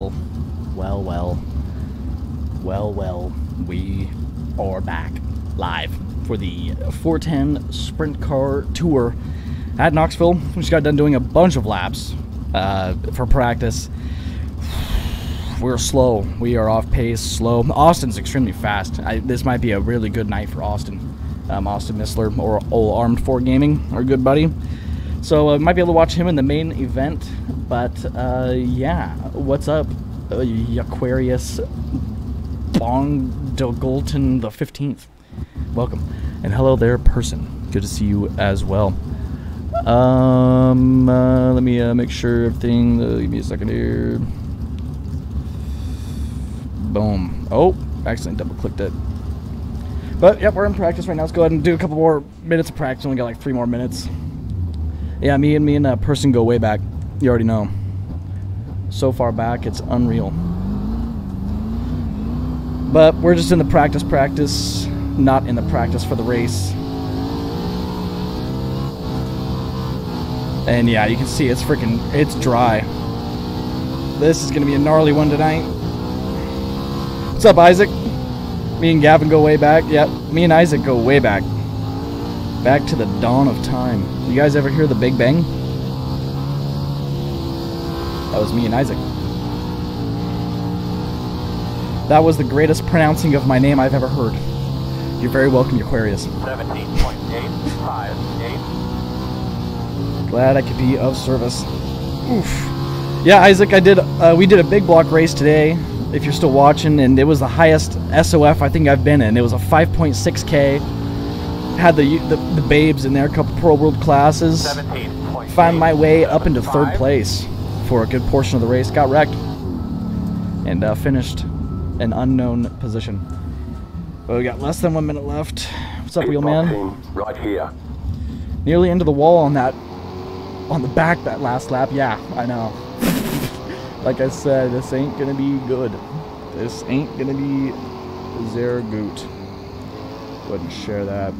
Well, well. Well, well. We are back live for the 410 Sprint Car Tour at Knoxville. We just got done doing a bunch of laps uh, for practice. We're slow. We are off pace, slow. Austin's extremely fast. I, this might be a really good night for Austin. Um, Austin Missler or Old Armed for Gaming, our good buddy. So uh, might be able to watch him in the main event. But uh, yeah, what's up, uh, Aquarius Bongdogolton the fifteenth? Welcome, and hello there, person. Good to see you as well. Um, uh, let me uh, make sure everything. Uh, give me a second here. Boom. Oh, accidentally double clicked it. But yep, we're in practice right now. Let's go ahead and do a couple more minutes of practice. Only got like three more minutes. Yeah, me and me and that person go way back. You already know. So far back, it's unreal. But we're just in the practice practice, not in the practice for the race. And yeah, you can see it's freaking, it's dry. This is gonna be a gnarly one tonight. What's up, Isaac? Me and Gavin go way back. Yep, me and Isaac go way back. Back to the dawn of time. You guys ever hear the Big Bang? That was me and Isaac. That was the greatest pronouncing of my name I've ever heard. You're very welcome, Aquarius. 17.858. Glad I could be of service. Oof. Yeah, Isaac, I did. Uh, we did a big block race today. If you're still watching, and it was the highest SOF I think I've been in. It was a 5.6k. Had the, the the babes in there, a couple pro world classes. 17.8. Found my way up into third place for a good portion of the race. Got wrecked and uh, finished an unknown position. But we got less than one minute left. What's up, wheel man? Right here. Nearly into the wall on that, on the back that last lap. Yeah, I know. like I said, this ain't gonna be good. This ain't gonna be sehr gut. Go ahead and share that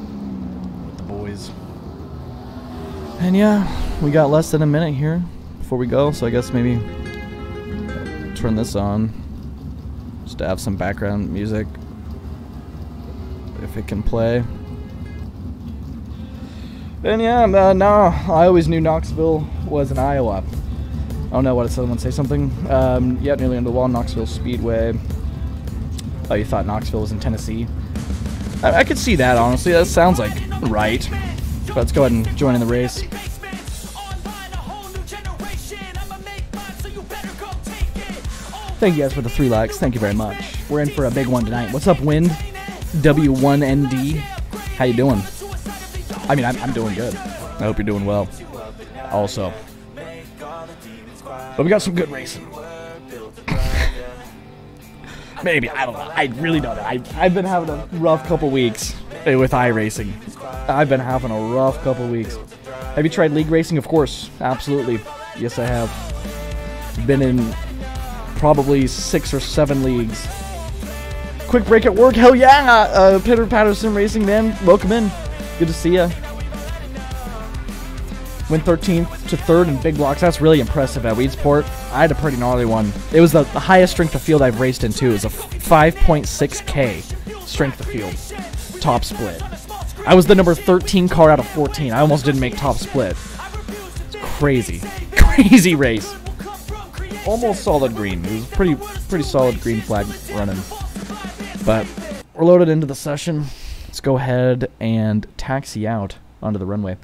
And yeah, we got less than a minute here before we go, so I guess maybe turn this on just to have some background music if it can play. And yeah, uh, no, I always knew Knoxville was in Iowa. Oh no, what did someone say something? Um, yeah, nearly under the wall, Knoxville Speedway. Oh, you thought Knoxville was in Tennessee? I, I could see that, honestly. That sounds like right. But let's go ahead and join in the race. Thank you guys for the three likes. Thank you very much. We're in for a big one tonight. What's up, Wind? W1ND. How you doing? I mean, I'm, I'm doing good. I hope you're doing well. Also. But we got some good racing. Maybe, I don't know. I really don't know. I, I've been having a rough couple weeks eh, with iRacing. I've been having a rough couple weeks. Have you tried league racing? Of course. Absolutely. Yes, I have. Been in probably six or seven leagues. Quick break at work. Hell yeah! Uh, Peter Patterson Racing, man. Welcome in. Good to see ya. Went 13th to 3rd in big blocks. That's really impressive at Weedsport. I had a pretty gnarly one. It was the, the highest strength of field I've raced in, too. It was a 5.6K strength of field. Top split. I was the number 13 car out of 14. I almost didn't make top split. It's crazy. Crazy race. Almost solid green. It was pretty pretty solid green flag running. But we're loaded into the session. Let's go ahead and taxi out onto the runway.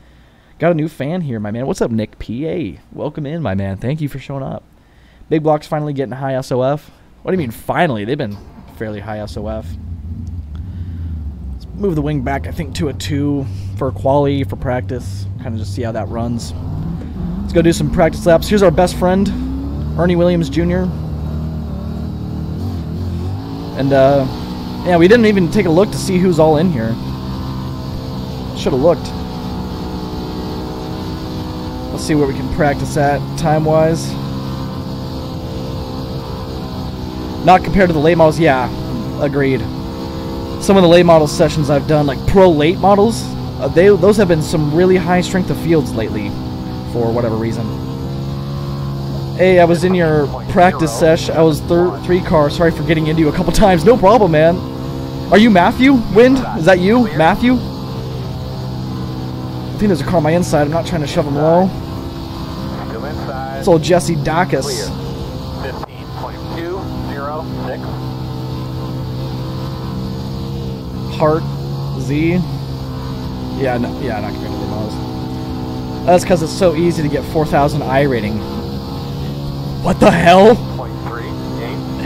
Got a new fan here, my man. What's up, Nick PA? Welcome in, my man. Thank you for showing up. Big Block's finally getting high SOF. What do you mean finally? They've been fairly high SOF. Let's move the wing back, I think, to a 2 for quality, for practice. Kind of just see how that runs. Let's go do some practice laps. Here's our best friend, Ernie Williams Jr. And, uh, yeah, we didn't even take a look to see who's all in here. Should have looked. Let's see where we can practice at time-wise. Not compared to the late models, yeah, agreed. Some of the late model sessions I've done, like pro late models, uh, they those have been some really high strength of fields lately, for whatever reason. Hey, I was in your practice sesh. I was third, three car. Sorry for getting into you a couple times. No problem, man. Are you Matthew? Wind? Is that you, Matthew? I think there's a car on my inside. I'm not trying to shove him low. It's old Jesse Dacus. Clear. 15.206. Heart Z. Yeah, no, yeah, not compared to the miles. That's because it's so easy to get 4,000 iRating. What the hell?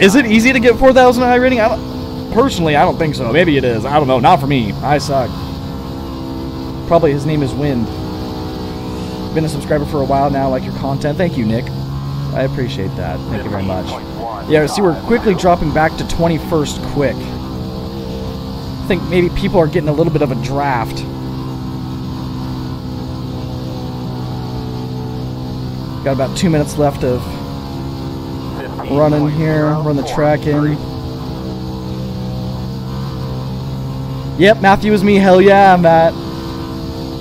Is it easy to get 4,000 iRating? I don't, personally, I don't think so. Maybe it is. I don't know. Not for me. I suck. Probably his name is Wind. Been a subscriber for a while now. Like your content. Thank you, Nick. I appreciate that. Thank you very much. Yeah, see, we're quickly dropping back to 21st quick. I think maybe people are getting a little bit of a draft. Got about two minutes left of running here, run the track in. Yep, Matthew is me. Hell yeah, Matt.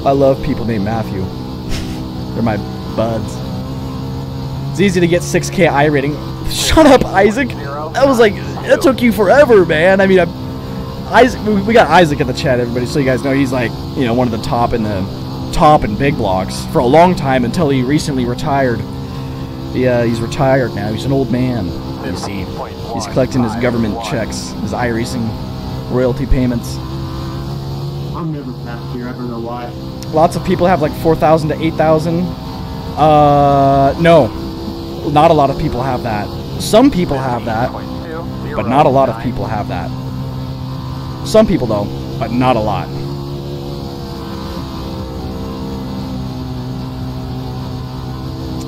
I love people named Matthew. They're my buds. It's easy to get 6k iRating. Shut up, Isaac. That was like, that took you forever, man. I mean, I, Isaac, we we got Isaac in the chat, everybody, so you guys know he's like, you know, one of the top in the top in big blocks for a long time until he recently retired. Yeah, he's retired now. He's an old man. You see, he's collecting his government checks, his iRacing royalty payments. I'm never past here. I don't know why. Lots of people have like 4,000 to 8,000. Uh, no, not a lot of people have that. Some people have that, but not a lot of people have that. Some people though, but not a lot.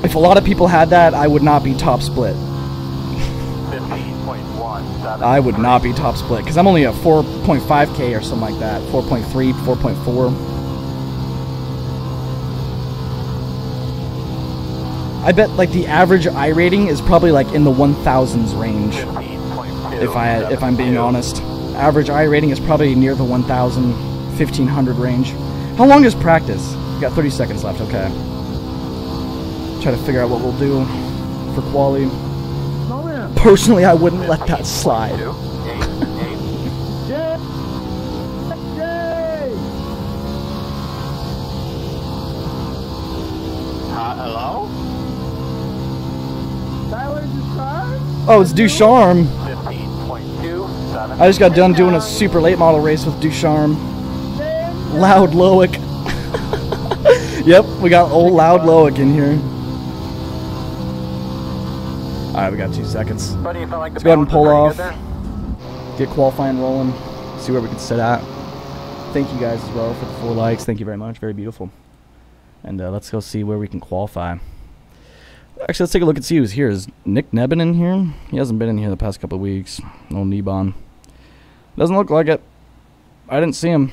If a lot of people had that, I would not be top split. 15.1. I would not be top split because I'm only a 4.5k or something like that. 4.3, 4.4. I bet like the average iRating is probably like in the 1000s range. If I if I'm being honest, average iRating is probably near the 1000, 1500 range. How long is practice? We got 30 seconds left. Okay. Try to figure out what we'll do for quality. Personally, I wouldn't let that slide. Two, eight, eight. Yay! Yay! Uh, hello? Oh, it's Ducharme. 15.27. I just got done doing a super late model race with Ducharme. Loud Loic. yep, we got old Loud Loic in here. Alright, we got two seconds. Buddy, you felt like the Let's go ahead and pull off. Get qualifying rolling. See where we can sit at. Thank you guys as well for the four likes. Thank you very much. Very beautiful. And uh, let's go see where we can qualify. Actually, let's take a look and see who's here. Is Nick Nebben in here? He hasn't been in here the past couple of weeks. No Nebon. Doesn't look like it. I didn't see him.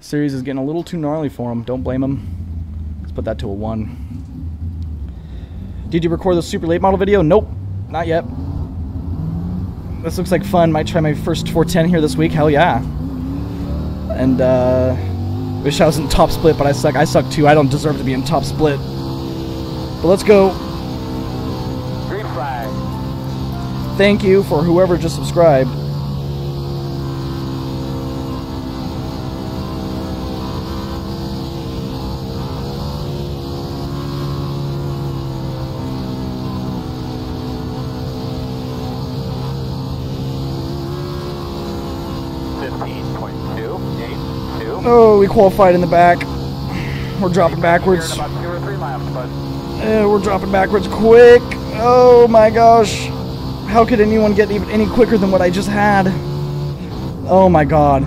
Series is getting a little too gnarly for him. Don't blame him. Let's put that to a 1. Did you record the super late model video? Nope. Not yet. This looks like fun. Might try my first 410 here this week. Hell yeah. And uh wish I was in top split, but I suck. I suck too. I don't deserve to be in top split. But let's go. Green flag. Thank you for whoever just subscribed. Fifteen point two eight two. Oh, we qualified in the back. We're dropping backwards. About two or three laps, bud. Uh, we're dropping backwards quick. Oh my gosh. How could anyone get even any quicker than what I just had? Oh my god.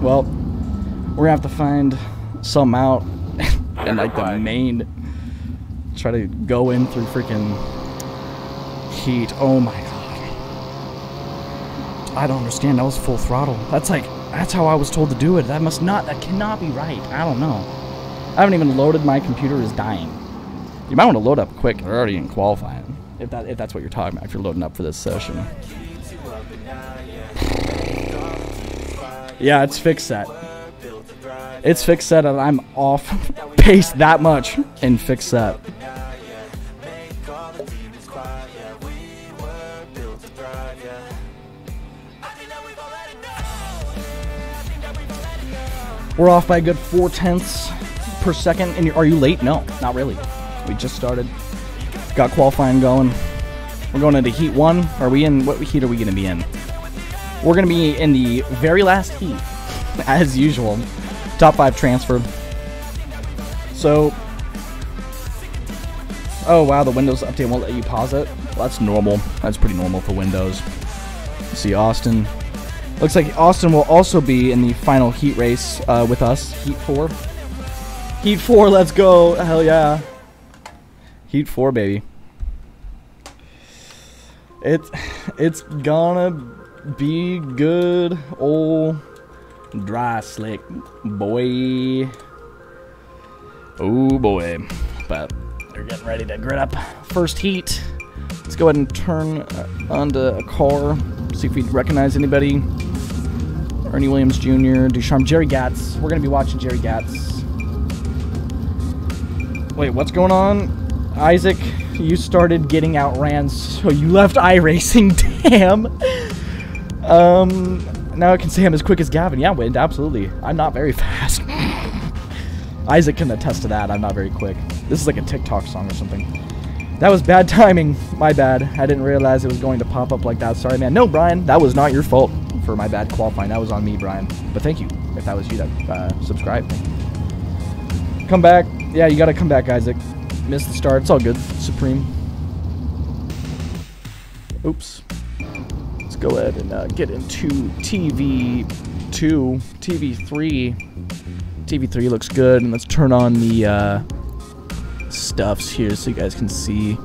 Well, we're gonna have to find some out in like the main. Try to go in through freaking heat. Oh my god. I don't understand. That was full throttle. That's like that's how I was told to do it. That must not. That cannot be right. I don't know. I haven't even loaded. My computer is dying. You might want to load up quick. They're already in qualifying. If that if that's what you're talking about, if you're loading up for this session. Yeah, it's fixed set. It's fixed set, and I'm off pace that much in fixed set. We're off by a good four tenths per second. And are you late? No, not really. We just started. Got qualifying going. We're going into heat one. Are we in? What heat are we going to be in? We're going to be in the very last heat, as usual. Top five transfer. So. Oh wow, the Windows update won't let you pause it. Well, that's normal. That's pretty normal for Windows. see Austin. Looks like Austin will also be in the final heat race uh, with us. Heat four. Heat four, let's go. Hell yeah. Heat four, baby. It's it's gonna be good old dry slick boy. Oh boy. But they're getting ready to grid up first heat. Let's go ahead and turn uh, onto a car. See if we recognize anybody. Ernie Williams Jr., Ducharme, Jerry Gatz. We're gonna be watching Jerry Gatz. Wait, what's going on? Isaac, you started getting outran, so you left iRacing. Damn. Um, now I can say I'm as quick as Gavin. Yeah, Wind, absolutely. I'm not very fast. Isaac can attest to that. I'm not very quick. This is like a TikTok song or something. That was bad timing. My bad. I didn't realize it was going to pop up like that. Sorry, man. No, Brian, that was not your fault for my bad qualifying. That was on me, Brian. But thank you if that was you that uh, subscribed. Come back. Yeah, you got to come back, Isaac. Missed the start. It's all good. Supreme. Oops. Let's go ahead and uh, get into TV2, TV3. TV3 looks good, and let's turn on the uh, stuffs here so you guys can see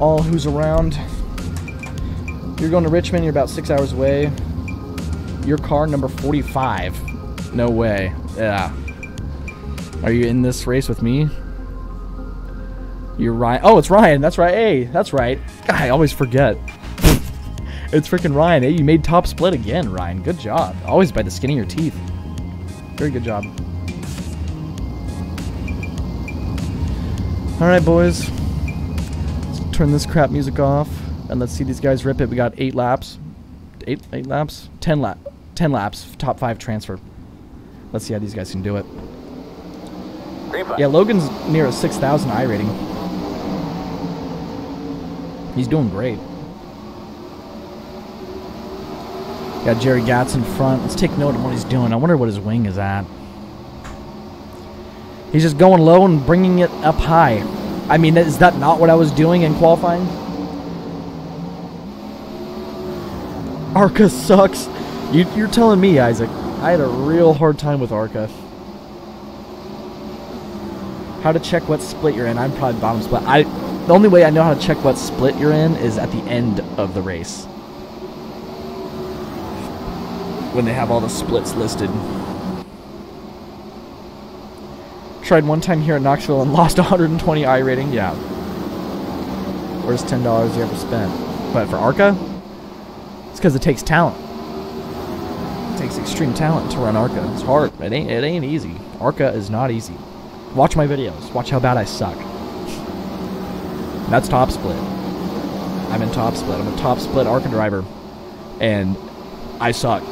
all who's around. You're going to Richmond, you're about six hours away. Your car, number 45. No way. Yeah. Are you in this race with me? You're Ryan. Oh, it's Ryan. That's right. Hey, that's right. God, I always forget. it's freaking Ryan. Hey, you made top split again, Ryan. Good job. Always by the skin of your teeth. Very good job. Alright, boys. Let's turn this crap music off. And let's see these guys rip it. We got eight laps. Eight, eight laps? Ten lap. Ten laps. Top five transfer. Let's see how these guys can do it. Yeah, Logan's near a 6,000 iRating. He's doing great. Got Jerry Gatz in front. Let's take note of what he's doing. I wonder what his wing is at. He's just going low and bringing it up high. I mean, is that not what I was doing in qualifying? Arca sucks. You, you're telling me, Isaac. I had a real hard time with Arca. How to check what split you're in. I'm probably bottom split. I the only way I know how to check what split you're in is at the end of the race. When they have all the splits listed. Tried one time here in Knoxville and lost 120 iRating. Yeah. Where's $10 you ever spent? But for ARCA, it's because it takes talent. It takes extreme talent to run ARCA. It's hard. It ain't, it ain't easy. ARCA is not easy. Watch my videos. Watch how bad I suck. That's top split. I'm in top split. I'm a top split ARCA driver. And I suck.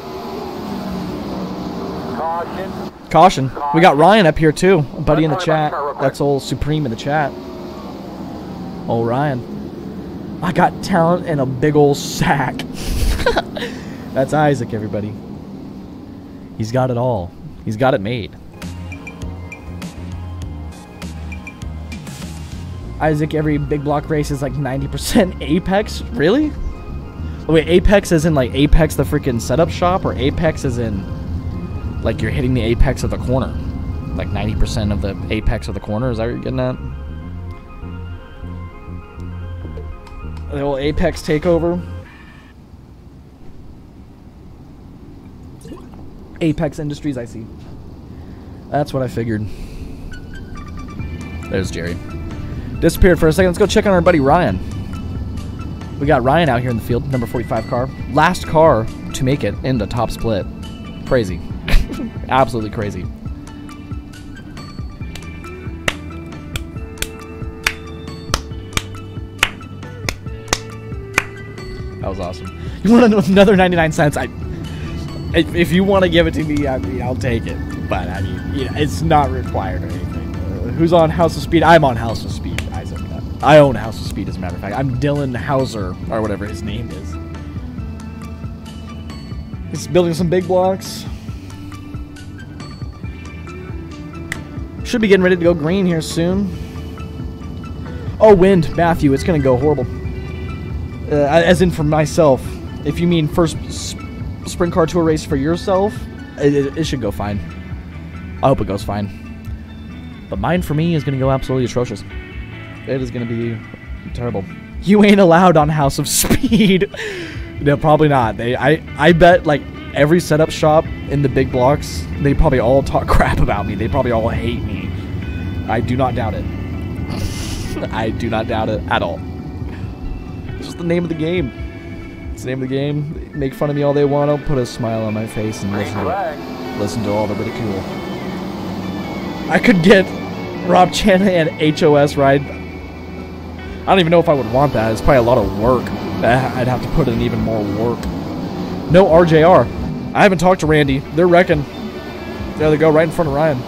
Caution. Caution. We got Ryan up here too. A buddy in the chat. That's old Supreme in the chat. Old Ryan. I got talent and a big old sack. That's Isaac, everybody. He's got it all. He's got it made. Isaac, every big block race is like 90% Apex? Really? Wait, Apex is in like Apex the freaking setup shop, or Apex is in like you're hitting the apex of the corner? Like 90% of the apex of the corner? Is that what you're getting at? The old Apex takeover? Apex Industries, I see. That's what I figured. There's Jerry. Disappeared for a second. Let's go check on our buddy Ryan. We got Ryan out here in the field, number 45 car. Last car to make it in the top split. Crazy. Absolutely crazy. That was awesome. You want another 99 cents? I if, if you want to give it to me, I mean, I'll take it. But I mean, you know, it's not required or anything. Uh, who's on House of Speed? I'm on House of Speed. I own House of Speed, as a matter of fact. I'm Dylan Hauser, or whatever his name is. He's building some big blocks. Should be getting ready to go green here soon. Oh, wind, Matthew, it's gonna go horrible. Uh, as in for myself. If you mean first s- sprint car tour race for yourself, it, it, it should go fine. I hope it goes fine. But mine for me is gonna go absolutely atrocious. It is gonna be terrible. You ain't allowed on House of Speed. no, probably not. They, I, I bet like every setup shop in the big blocks, they probably all talk crap about me. They probably all hate me. I do not doubt it. I do not doubt it at all. It's just the name of the game. It's the name of the game. Make fun of me all they want. I'll put a smile on my face and listen to. Listen to all the ridicule. I could get Ropchan and HOS ride. I don't even know if I would want that. It's probably a lot of work. I'd have to put in even more work. No RJR. I haven't talked to Randy. They're wrecking. There they go, right in front of Ryan.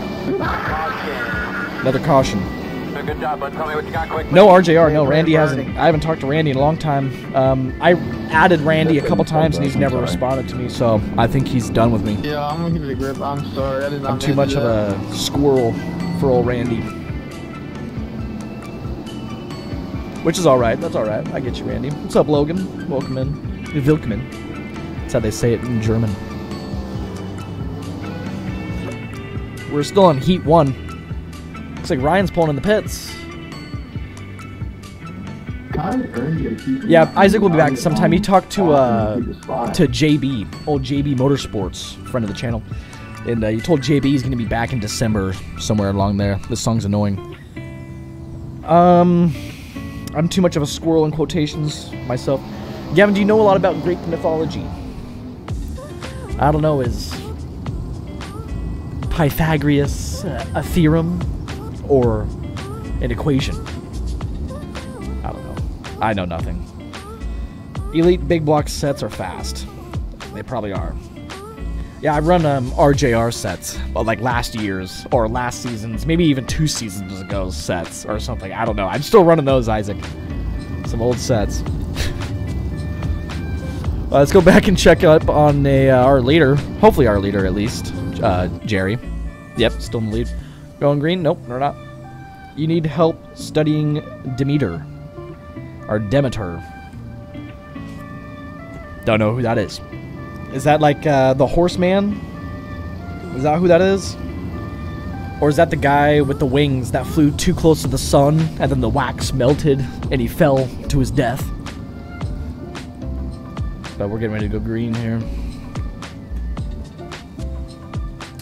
Another caution. Job, bud. Tell me what you got quick. No RJR. No, Randy hasn't. I haven't talked to Randy in a long time. Um, I added Randy a couple times and he's never responded to me, so I think he's done with me. Yeah, I'm gonna give it a grip. I'm sorry. I did not I'm too much to of a squirrel for old Randy. Which is alright. That's alright. I get you, Randy. What's up, Logan? Welcome in. Willkommen. That's how they say it in German. We're still on Heat 1. Looks like Ryan's pulling in the pits. Yeah, Isaac will be back sometime. He talked to uh to JB, old JB Motorsports, friend of the channel, and uh, he told JB he's gonna be back in December somewhere along there. This song's annoying. Um, I'm too much of a squirrel in quotations myself. Gavin, do you know a lot about Greek mythology? I don't know. Is Pythagoras uh, a theorem or an equation? I don't know. I know nothing. Elite big block sets are fast. They probably are. Yeah, I run um, RJR sets, well, like last year's or last season's, maybe even two seasons ago sets or something. I don't know. I'm still running those, Isaac. Some old sets. Uh, let's go back and check up on a, uh, our leader. Hopefully, our leader at least, uh, Jerry. Yep, still in the lead. Going green? Nope, we're not. You need help studying Demeter or Demeter. Don't know who that is. Is that like uh, the horseman? Is that who that is? Or is that the guy with the wings that flew too close to the sun and then the wax melted and he fell to his death? But we're getting ready to go green here.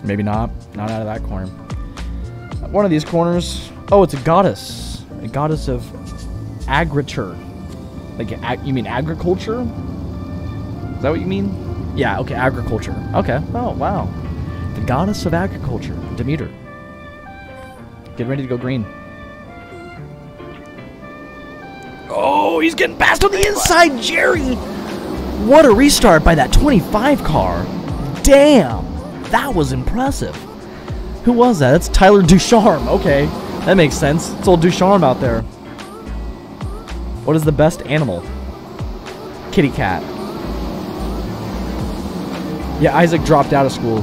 Maybe not. Not out of that corner. One of these corners. Oh, it's a goddess. A goddess of agriculture. Like, you mean agriculture? Is that what you mean? Yeah, okay, agriculture. Okay. Oh, wow. The goddess of agriculture, Demeter. Get ready to go green. Oh, he's getting past on the inside, Jerry! What a restart by that 25 car. Damn, that was impressive. Who was that? That's Tyler Ducharme. Okay, that makes sense. It's old Ducharme out there. What is the best animal? Kitty cat. Yeah, Isaac dropped out of school.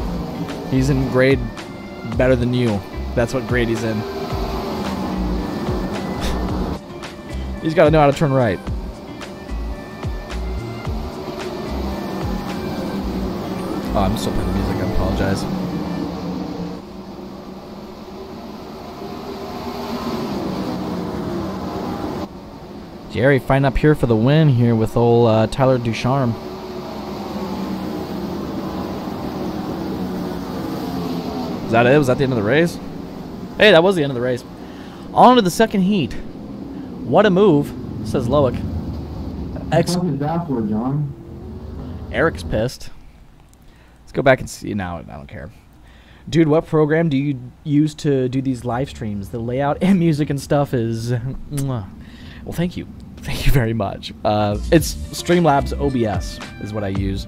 He's in grade better than you. That's what grade he's in. he's got to know how to turn right. Oh, I'm still playing the music. I apologize. Jerry, find up here for the win here with old uh, Tyler Ducharme. Is that it? Was that the end of the race? Hey, that was the end of the race. On to the second heat. What a move, says Loic. Ex- What is that for, John? Eric's pissed. Let's go back and see. Now I don't care. Dude, what program do you use to do these live streams? The layout and music and stuff is. Well, thank you. Thank you very much. Uh, it's Streamlabs OBS is what I use.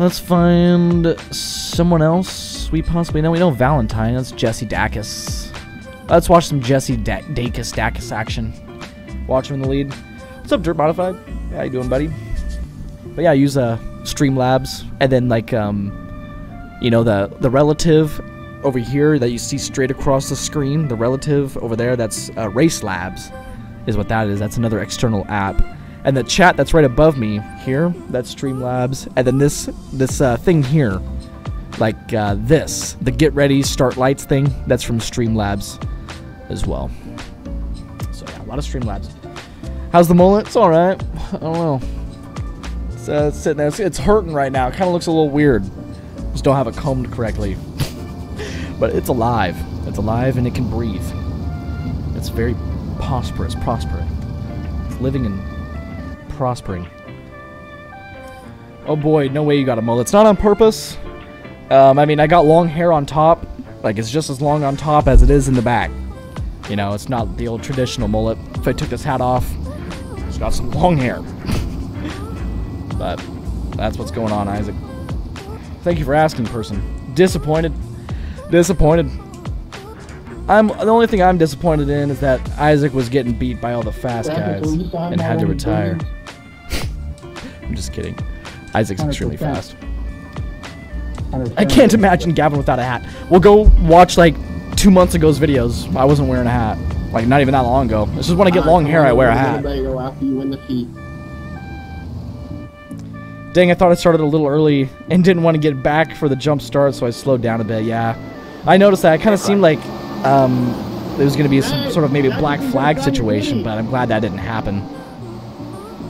Let's find someone else we possibly know. We know Valentine. That's Jesse Dacus. Let's watch some Jesse da- Dacus Dacus action. Watch him in the lead. What's up, Dirt Modified? How you doing, buddy? But yeah, I use uh, Streamlabs, and then like um, you know the the relative over here that you see straight across the screen. The relative over there, that's uh, Race Labs, is what that is. That's another external app. And the chat that's right above me here, that's Streamlabs, and then this this uh, thing here, like uh, this, the Get Ready Start Lights thing, that's from Streamlabs as well. So yeah, a lot of Streamlabs. How's the mullet? It's all right. I don't know. It's, uh, sitting there. It's, it's hurting right now. It kind of looks a little weird. Just don't have it combed correctly. but it's alive. It's alive and it can breathe. It's very prosperous, prospering. It's living and prospering. Oh boy, no way you got a mullet. It's not on purpose. Um, I mean, I got long hair on top. Like, it's just as long on top as it is in the back. You know, it's not the old traditional mullet. If I took this hat off, it's got some long hair. but that's what's going on, Isaac. Thank you for asking, person. Disappointed. Disappointed. I'm the only thing I'm disappointed in is that Isaac was getting beat by all the fast guys and had to retire. I'm just kidding. Isaac's extremely 100%. fast. I can't imagine Gavin without a hat. We'll go watch like two months ago's videos. I wasn't wearing a hat. Like not even that long ago. This is when I get long hair. I wear a hat. Go after you win the feat. Dang, I thought I started a little early and didn't want to get back for the jump start, so I slowed down a bit. Yeah, I noticed that. It kind of seemed like um, there was going to be some sort of maybe black flag situation, but I'm glad that didn't happen.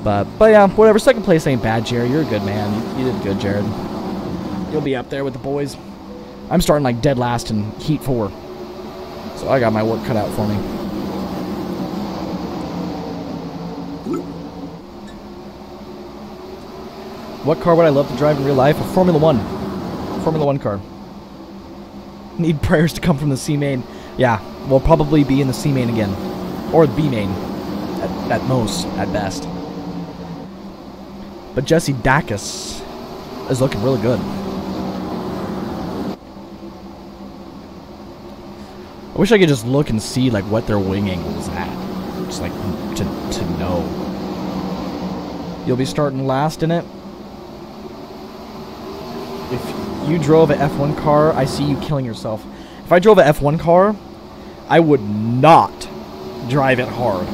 But but yeah, whatever. Second place ain't bad, Jared. You're a good man. You, you did good, Jared. You'll be up there with the boys. I'm starting like dead last in Heat Four, so I got my work cut out for me. What car would I love to drive in real life? A Formula One. Formula One car. Need prayers to come from the C main. Yeah, we'll probably be in the C main again. Or the B main. At, at most, at best. But Jesse Dacus is looking really good. I wish I could just look and see like what their wing angle is at. Just like to, to know. You'll be starting last in it. If you drove an F1 car, I see you killing yourself. If I drove an F1 car, I would not drive it hard.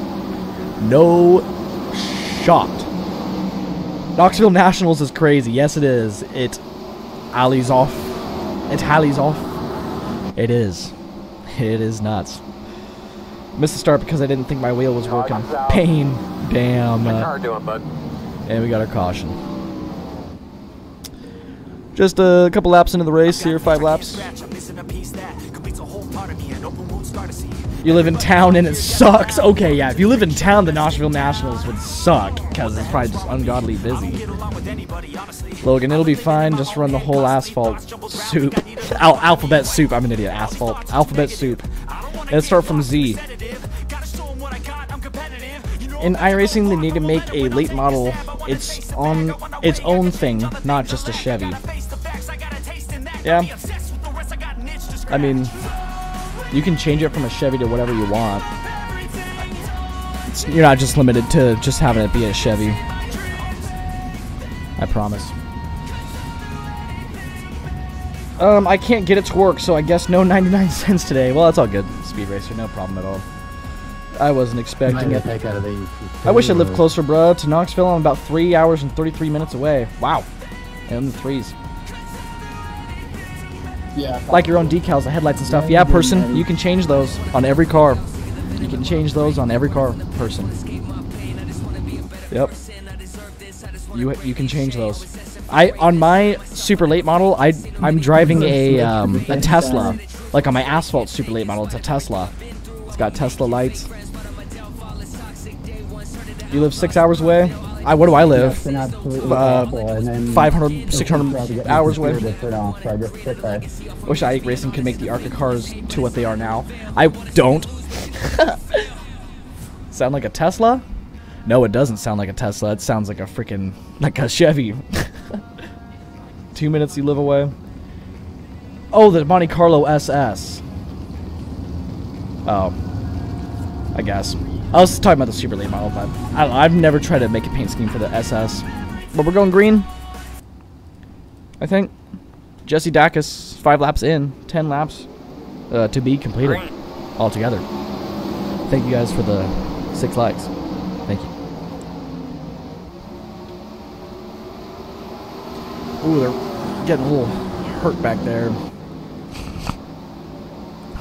No shot. Knoxville Nationals is crazy. Yes, it is. It alleys off. It tallies off. It is. It is nuts. Missed the start because I didn't think my wheel was working. Pain. Damn. Uh, doing, bud? and we got our caution. Just a couple laps into the race here, five laps. You live in town and it sucks. Okay, yeah, if you live in town, the Nashville Nationals would suck because it's probably just ungodly busy. Logan, it'll be fine. Just run the whole asphalt soup. Al- alphabet soup. I'm an idiot. Asphalt. Alphabet soup. Let's start from Z. In iRacing, they need to make a late model its on its own thing, not just a Chevy. Yeah. I mean, you can change it from a Chevy to whatever you want. It's, you're not just limited to just having it be a Chevy. I promise. Um, I can't get it to work, so I guess no 99 cents today. Well, that's all good. Speed Racer, no problem at all. I wasn't expecting it. Heck out of these. I wish I lived closer, bro, to Knoxville. I'm about three hours and 33 minutes away. Wow. And the threes. Yeah. Like your own decals, the headlights and stuff. Yeah, person, you can change those on every car. You can change those on every car, person. Yep. You you can change those. I on my super late model, I I'm driving a um, a Tesla. Like on my asphalt super late model, it's a Tesla. It's got Tesla lights. You live six hours away. I what do I live? Absolutely Uh, and then 500, 600 hours away. Sit down, I just sit there. Wish iRacing could make the ARCA cars to what they are now. I don't. sound like a Tesla? No, it doesn't sound like a Tesla. It sounds like a freaking like a Chevy. Two minutes you live away. Oh, the Monte Carlo SS. Oh. I guess. I was talking about the super late model, but I don't know. I've never tried to make a paint scheme for the SS. But we're going green. I think. Jesse Dacus, five laps in, ten laps uh, to be completed altogether. Thank you guys for the six likes. Thank you. Ooh, they're getting a little hurt back there.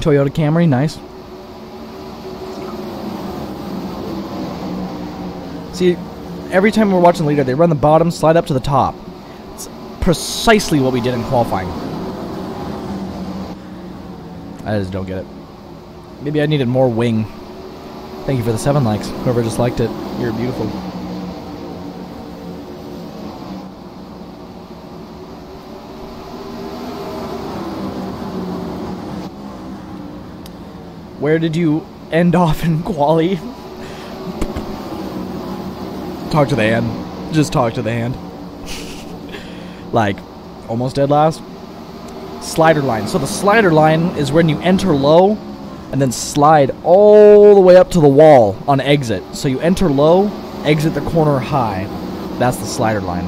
Toyota Camry, nice. See, every time we're watching the leader, they run the bottom, slide up to the top. It's precisely what we did in qualifying. I just don't get it. Maybe I needed more wing. Thank you for the seven likes. Whoever just liked it, you're beautiful. Where did you end off in quali? talk to the hand. Just talk to the hand. like, almost dead last. Slider line. So the slider line is when you enter low and then slide all the way up to the wall on exit. So you enter low, exit the corner high. That's the slider line.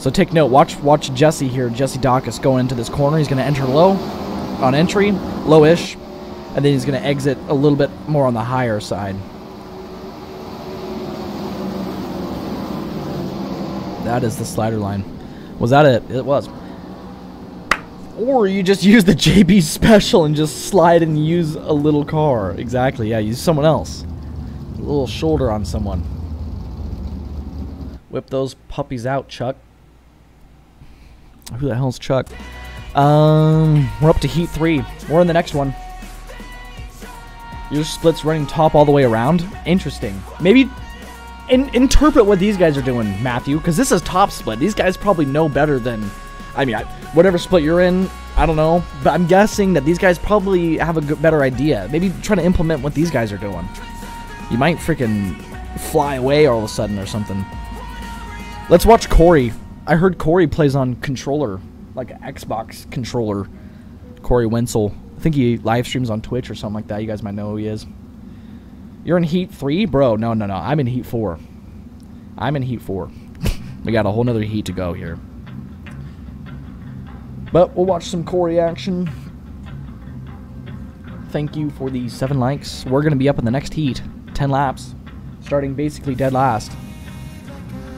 So take note. Watch watch Jesse here. Jesse Dacus go into this corner. He's going to enter low on entry, lowish, and then he's going to exit a little bit more on the higher side. That is the slider line. Was that it? It was. Or you just use the JB special and just slide and use a little car. Exactly, yeah, use someone else. A little shoulder on someone. Whip those puppies out, Chuck. Who the hell's Chuck? Um, we're up to Heat 3. We're in the next one. Your split's running top all the way around? Interesting. Maybe in, interpret what these guys are doing, Matthew, because this is top split. These guys probably know better than, I mean, I, whatever split you're in, I don't know, but I'm guessing that these guys probably have a good, better idea. Maybe try to implement what these guys are doing. You might freaking fly away all of a sudden or something. Let's watch Corey. I heard Corey plays on controller, like an Xbox controller. Corey Wenzel. I think he live streams on Twitch or something like that. You guys might know who he is. You're in Heat 3? Bro, no, no, no. I'm in Heat 4. I'm in Heat 4. we got a whole nother Heat to go here. But we'll watch some Corey action. Thank you for the 7 likes. We're going to be up in the next Heat. 10 laps. Starting basically dead last.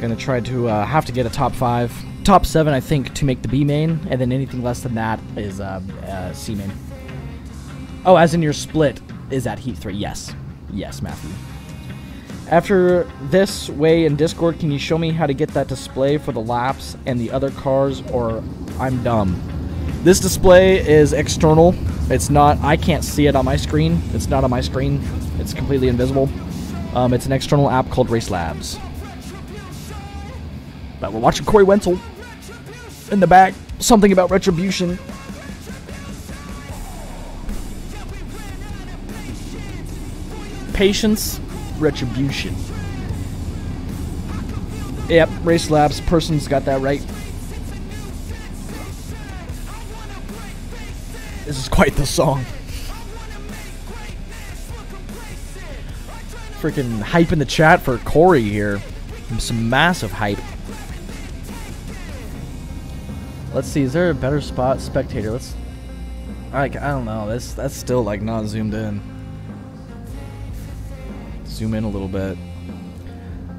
Gonna try to uh, have to get a top 5. Top 7, I think, to make the B main. And then anything less than that is uh, uh, C main. Oh, as in your split is at Heat 3. Yes. Yes, Matthew. After this way in Discord, can you show me how to get that display for the laps and the other cars, or I'm dumb? This display is external. It's not, I can't see it on my screen. It's not on my screen. It's completely invisible. Um, it's an external app called Race Labs. But we're watching Corey Wenzel in the back. Something about retribution. Patience, retribution. Yep, Race Labs, person's got that right. This is quite the song. Freaking hype in the chat for Corey here. Some massive hype. Let's see, is there a better spot? Spectator, let's... Like, I don't know, that's, that's still, like, not zoomed in. Zoom in a little bit.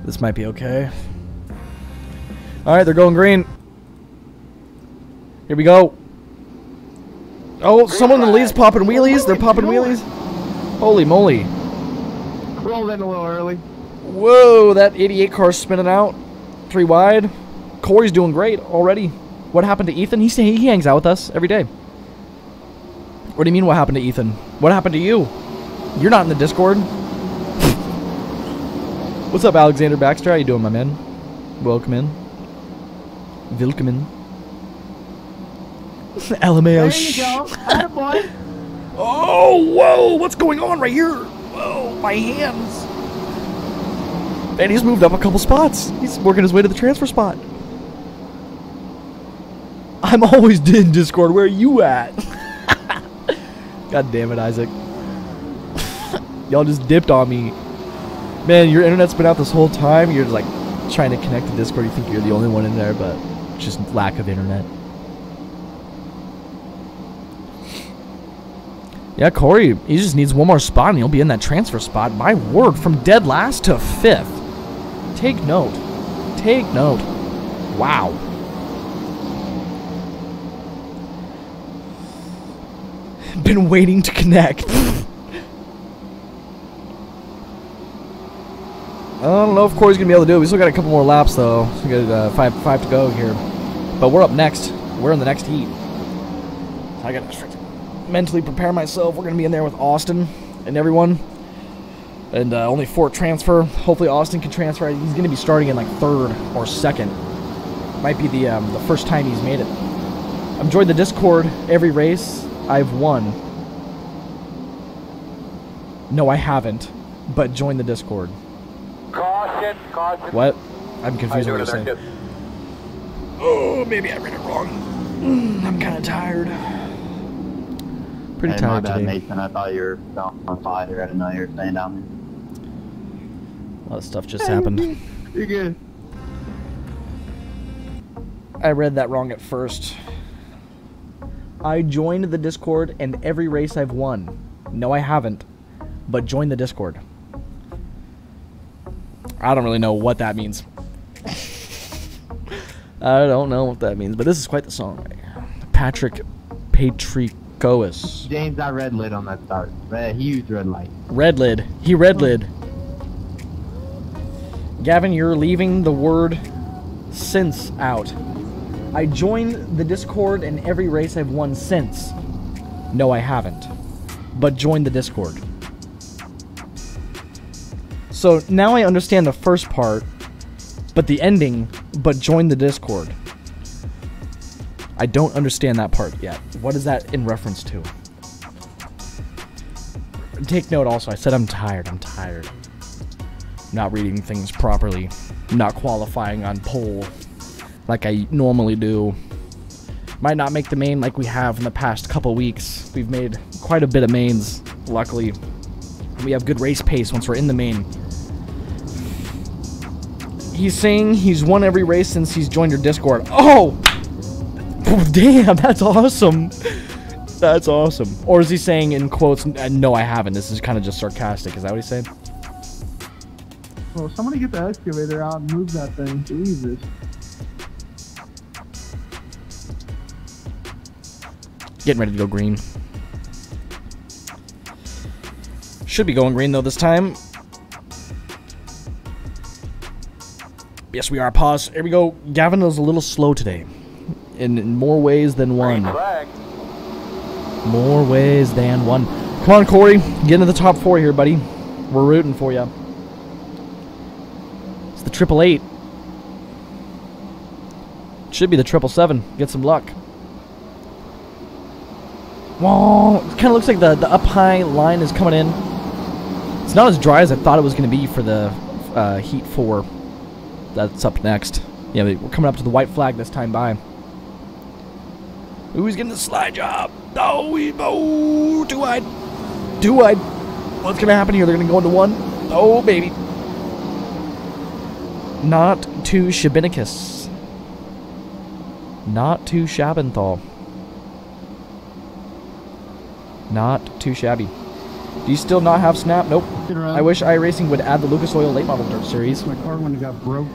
This might be okay. Alright, they're going green. Here we go. Oh, someone in the lead's popping wheelies. They're popping wheelies. Holy moly. Rolled in a little early. Whoa, that 88 car's spinning out. Three wide. Corey's doing great already. What happened to Ethan? He, he hangs out with us every day. What do you mean what happened to Ethan? What happened to you? You're not in the Discord. What's up, Alexander Baxter? How you doing, my man? Welcome in. Welcome in. LMAO. There you go. Attaboy. Oh, whoa! What's going on right here? Whoa, my hands. And he's moved up a couple spots. He's working his way to the transfer spot. I'm always in Discord. Where are you at? God damn it, Isaac. Y'all just dipped on me. Man, your internet's been out this whole time. You're like trying to connect to Discord. You think you're the only one in there, but just lack of internet. Yeah, Corey, he just needs one more spot and he'll be in that transfer spot. My word, from dead last to fifth. Take note. Take note. Wow. Been waiting to connect. I don't know if Corey's gonna be able to do it. We still got a couple more laps though. We got uh, five five to go here. But we're up next. We're in the next heat. So I gotta mentally prepare myself. We're gonna be in there with Austin and everyone. And uh, only four transfer. Hopefully Austin can transfer. He's gonna be starting in like third or second. Might be the um, the first time he's made it. I've joined the Discord every race I've won. No, I haven't. But join the Discord. Caution, caution. What? I'm confused How what you you're saying. doing Oh, maybe I read it wrong. Mm, I'm kind of tired. Pretty Hey, my tired bad, today. Nathan. I thought you were on fire. I didn't know you were staying down A lot of stuff just happened. You're good. I read that wrong at first. I joined the Discord and every race I've won. No, I haven't. But join the Discord. I don't really know what that means. I don't know what that means, but this is quite the song. Patrick Patricois. James, I red lit on that start. Red, huge red light. Red lid. He red lid. Gavin, you're leaving the word since out. I joined the Discord in every race I've won since. No, I haven't. But join the Discord. So now I understand the first part, but the ending, but join the Discord. I don't understand that part yet. What is that in reference to? Take note also, I said I'm tired. I'm tired. Not reading things properly. Not qualifying on pole like I normally do. Might not make the main like we have in the past couple weeks. We've made quite a bit of mains, luckily. We have good race pace once we're in the main. He's saying he's won every race since he's joined your Discord. Oh! Oh, damn, that's awesome. That's awesome. Or is he saying in quotes, uh, no, I haven't? This is kind of just sarcastic. Is that what he's saying? Well, somebody get the excavator out and move that thing. Jesus. Getting ready to go green. Should be going green though this time. Yes, we are. Pause. Here we go. Gavin was a little slow today. In, in more ways than one. More ways than one. Come on, Corey. Get into the top four here, buddy. We're rooting for you. It's the triple eight. Should be the triple seven. Get some luck. Whoa! It kind of looks like the the up high line is coming in. It's not as dry as I thought it was going to be for the uh, Heat Four. That's up next. Yeah, we're coming up to the white flag this time by. He's getting the slide job. Oh, we oh. Too wide. What's gonna happen here? They're gonna go into one. Oh, baby. Not too Shabinicus. Not too Shabenthal. Not too shabby. Do you still not have Snap? Nope. Get. I wish iRacing would add the Lucas Oil late model dirt series. My car when it got broke.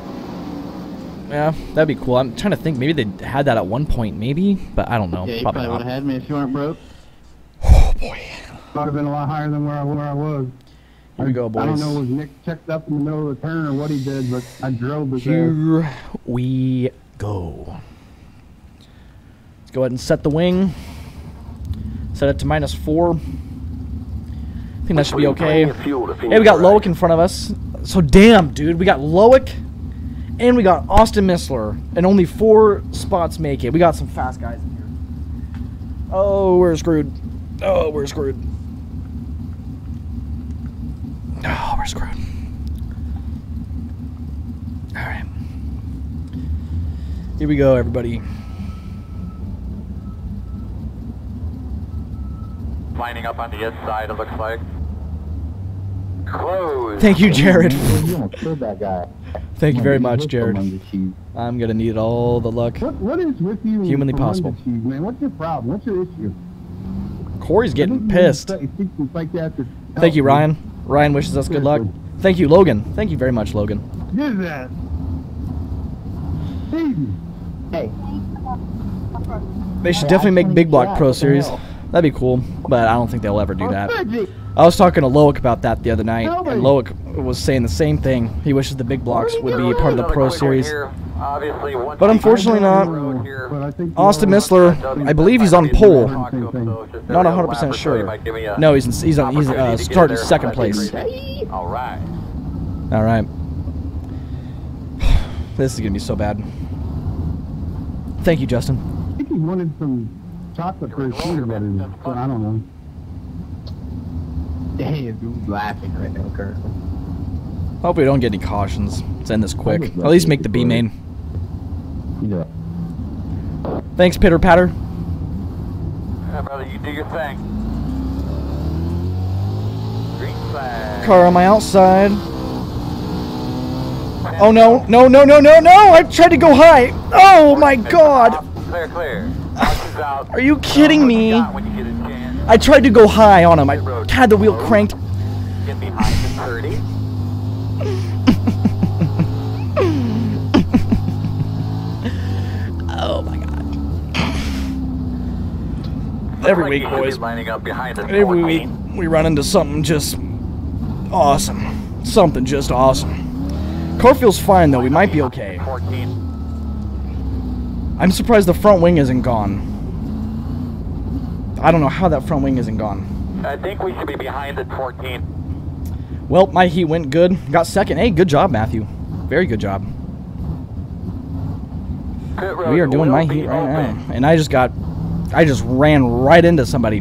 Yeah, that'd be cool. I'm trying to think. Maybe they had that at one point, maybe, but I don't know. Yeah, you probably probably would not. have had me if you weren't broke. Oh boy. Might have been a lot higher than where I, where I was. Here we go, boys. I don't know if Nick checked up in the middle of the turn or what he did, but I drove it there. Here we go. Let's go ahead and set the wing. Set it to minus four. I think that should be okay. Yeah, we got Loic in front of us. So damn, dude, we got Loic, and we got Austin Missler, and only four spots make it. We got some fast guys in here. Oh, we're screwed. Oh, we're screwed. Oh, we're screwed. All right. Here we go, everybody. Lining up on the inside, it looks like. Close. Thank you, Jared. You killed that guy. Thank you very much, Jared. someone to shoot. I'm gonna need all the luck. What what is with you? Humanly possible. the man? What's your problem? What's your issue? Corey's getting pissed. like Thank you, Ryan. Ryan wishes us good luck. Thank you, Logan. Thank you very much, Logan. you. That. Hey, They should definitely make Big Block. Pro Series. That'd be cool, but I don't think they'll ever do that. Reggie, I was talking to Loic about that the other night, Tell and me. Loic was saying the same thing. He wishes the Big Blocks would be part of the Pro Series. here. Obviously, one But unfortunately not. don't Road know, here. but I think Austin you Missler, I believe he's on pole. Talk to him, so just Not 100% lap or so, sure. he might give me a No, he's in, he's on, he's uh, opportunity to get starting second place. All right. All right. This is gonna be so bad. Thank you, Justin. I think he wanted some chocolate for his peanut butter. I don't know. Damn, dude's laughing right now, currently. Hope we don't get any cautions. Let's end this quick. At least make the B main. Yeah. Thanks, Pitter Patter. Yeah, brother, you do your thing. Green flag. Car on my outside. Oh no, no, no, no, no, no! I tried to go high. Oh my god! Clear, clear. Caution's out. Are you kidding Know what you me? Got When you get a chance. I tried to go high on him. I had the wheel cranked. Get behind the 30. Oh my god. Every Looks like week, you should be boys. Lining up behind the Every 14. week we run into something just awesome. Something just awesome. Car feels fine though. We might be okay. I'm surprised the front wing isn't gone. I don't know how that front wing isn't gone. I think we should be behind at 14. Well, my heat went good. Got second. Hey, good job, Matthew. Very good job. Road We are doing my heat right open. now. And I just got, I just ran right into somebody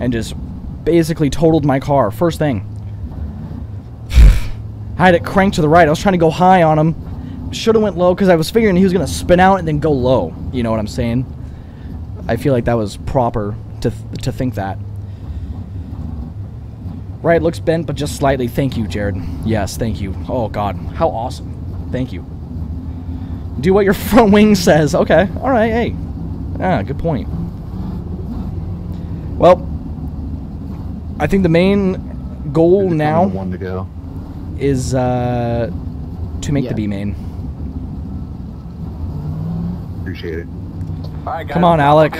and just basically totaled my car. First thing. I had it cranked to the right. I was trying to go high on him. Should have went low because I was figuring he was going to spin out and then go low. You know what I'm saying? I feel like that was proper to, to think that. Right, looks bent, but just slightly. Thank you, Jared. Yes, thank you. Oh, God. How awesome. Thank you. Do what your front wing says. Okay. All right. Hey. Ah, good point. Well, I think the main goal now One to go. is uh, to make the B main. Appreciate it. All right, guys, Come on, up Alec.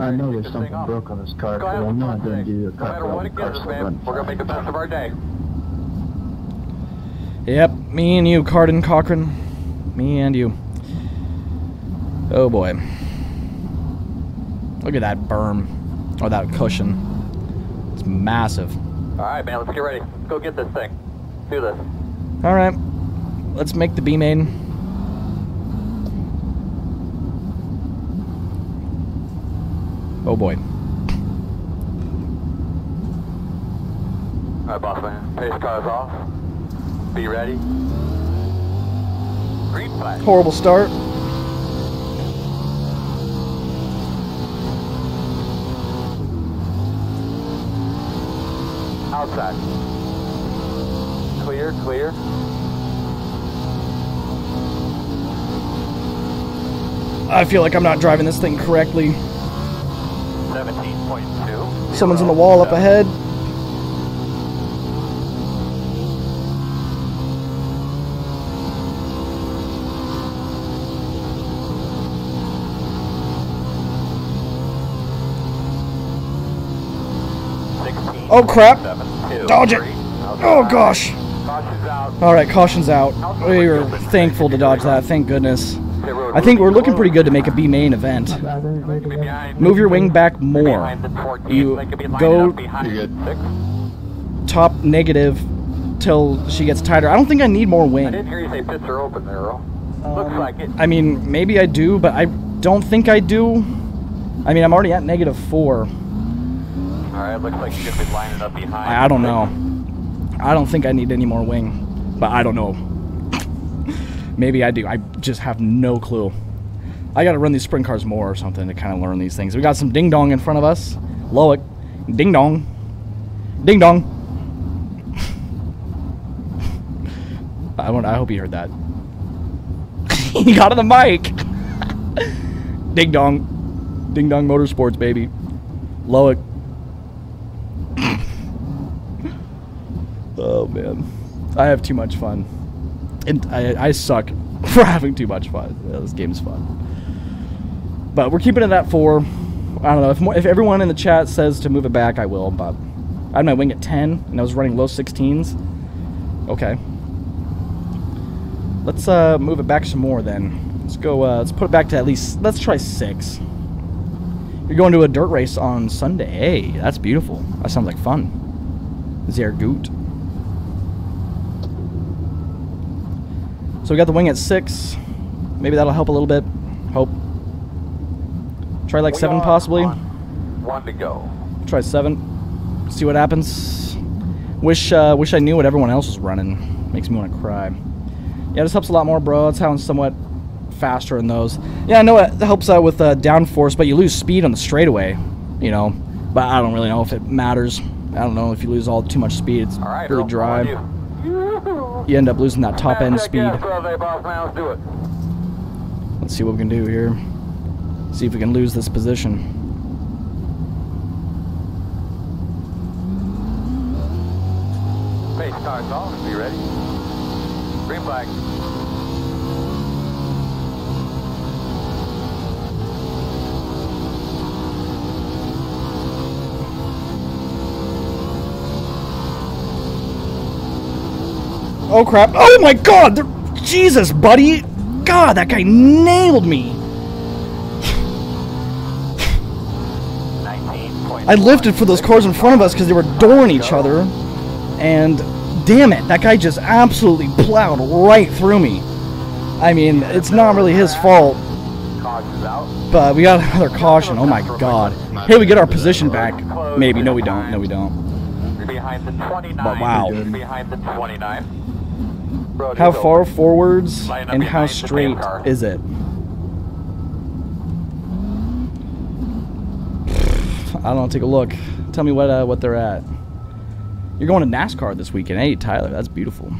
I know there's something thing off. broke on this car, but I'm not gonna give you a No car matter for all what the it gives cars us, that man, we're gonna make the best of our day. Yep, me and you, Cardin Cochran. Me and you. Oh boy. Look at that berm. Or that cushion. It's massive. All right, man, let's get ready. Let's go get this thing. Do this. Alright. Let's make the B main. Oh boy. All right, boss man. Pace cars off. Be ready. Green flag. Horrible start. Outside. Clear, clear. I feel like I'm not driving this thing correctly. 17.2. Someone's on the wall up ahead. Oh, crap. Dodge it. Oh gosh. All right, caution's out. We were thankful to dodge that. Thank goodness. I think we're looking pretty good to make a B main event. Move your wing back more. You go top negative till she gets tighter. I don't think I need more wing. I didn't hear you say pits are open there, Looks like it. I mean, maybe I do, but I don't think I do. I mean, I'm already at negative four. All right, looks like you're be lining up behind. I don't know. I don't think I need any more wing, but I don't know. Maybe I do. I just have no clue. I got to run these sprint cars more or something to kind of learn these things. We got some ding dong in front of us. Loic Ding dong. Ding dong. I want. I hope you heard that. he got on the mic. Ding dong. Ding dong motorsports, baby. Loic. oh man. I have too much fun. And I, I suck for having too much fun. Yeah, this game's fun. But we're keeping it at four. I don't know if more, if everyone in the chat says to move it back, I will. But I had my wing at ten, and I was running low 16s. Okay. Let's uh, move it back some more then. Let's go. Uh, let's put it back to at least. Let's try six. You're going to a dirt race on Sunday. Hey, that's beautiful. That sounds like fun. Zergoot. So we got the wing at six. Maybe that'll help a little bit. Hope. Try like We seven possibly. on One to go. Try seven. See what happens. Wish uh, wish I knew what everyone else was running. Makes me want to cry. Yeah, this helps a lot more, bro. It sounds somewhat faster in those. Yeah, I know it helps out with uh, downforce, but you lose speed on the straightaway. You know, but I don't really know if it matters. I don't know if you lose all too much speed. It's All right, really dry. You. End up losing that top end speed. gas, brother, boss man, let's do it. Let's see what we can do here. See if we can lose this position. Pace starts off. Be ready. Green flag. Oh crap! Oh my God! Jesus, buddy! God, that guy nailed me. I lifted for those cars in front of us because they were dooring each other, and damn it, that guy just absolutely plowed right through me. I mean, it's not really his fault, but we got another caution. Oh my God! Hey, we get our position back. Maybe. No, we don't. No, we don't. You're behind the 29. But wow. You're behind the 29. Road How far forwards and how straight is it? I don't know. Take a look. Tell me what uh, what they're at. You're going to NASCAR this weekend. Hey, Tyler, that's beautiful.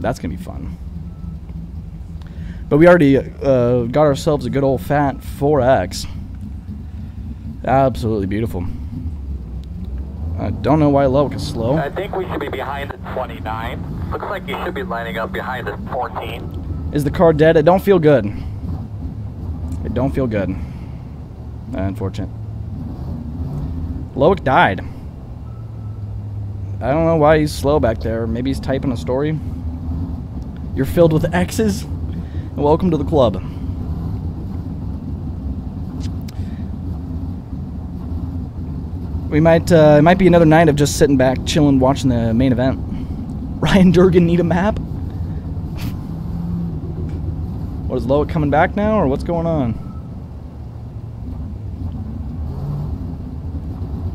That's gonna be fun. But we already uh, got ourselves a good old fat 4X. Absolutely beautiful. I don't know why Loic is slow. I think we should be behind the 29. Looks like you should be lining up behind the 14. Is the car dead? It don't feel good. It don't feel good. Unfortunate. Loic died. I don't know why he's slow back there. Maybe he's typing a story. You're filled with X's? Welcome to the club. We might, uh, it might be another night of just sitting back, chilling, watching the main event. Ryan Durgan need a map? What is Loic coming back now, or what's going on?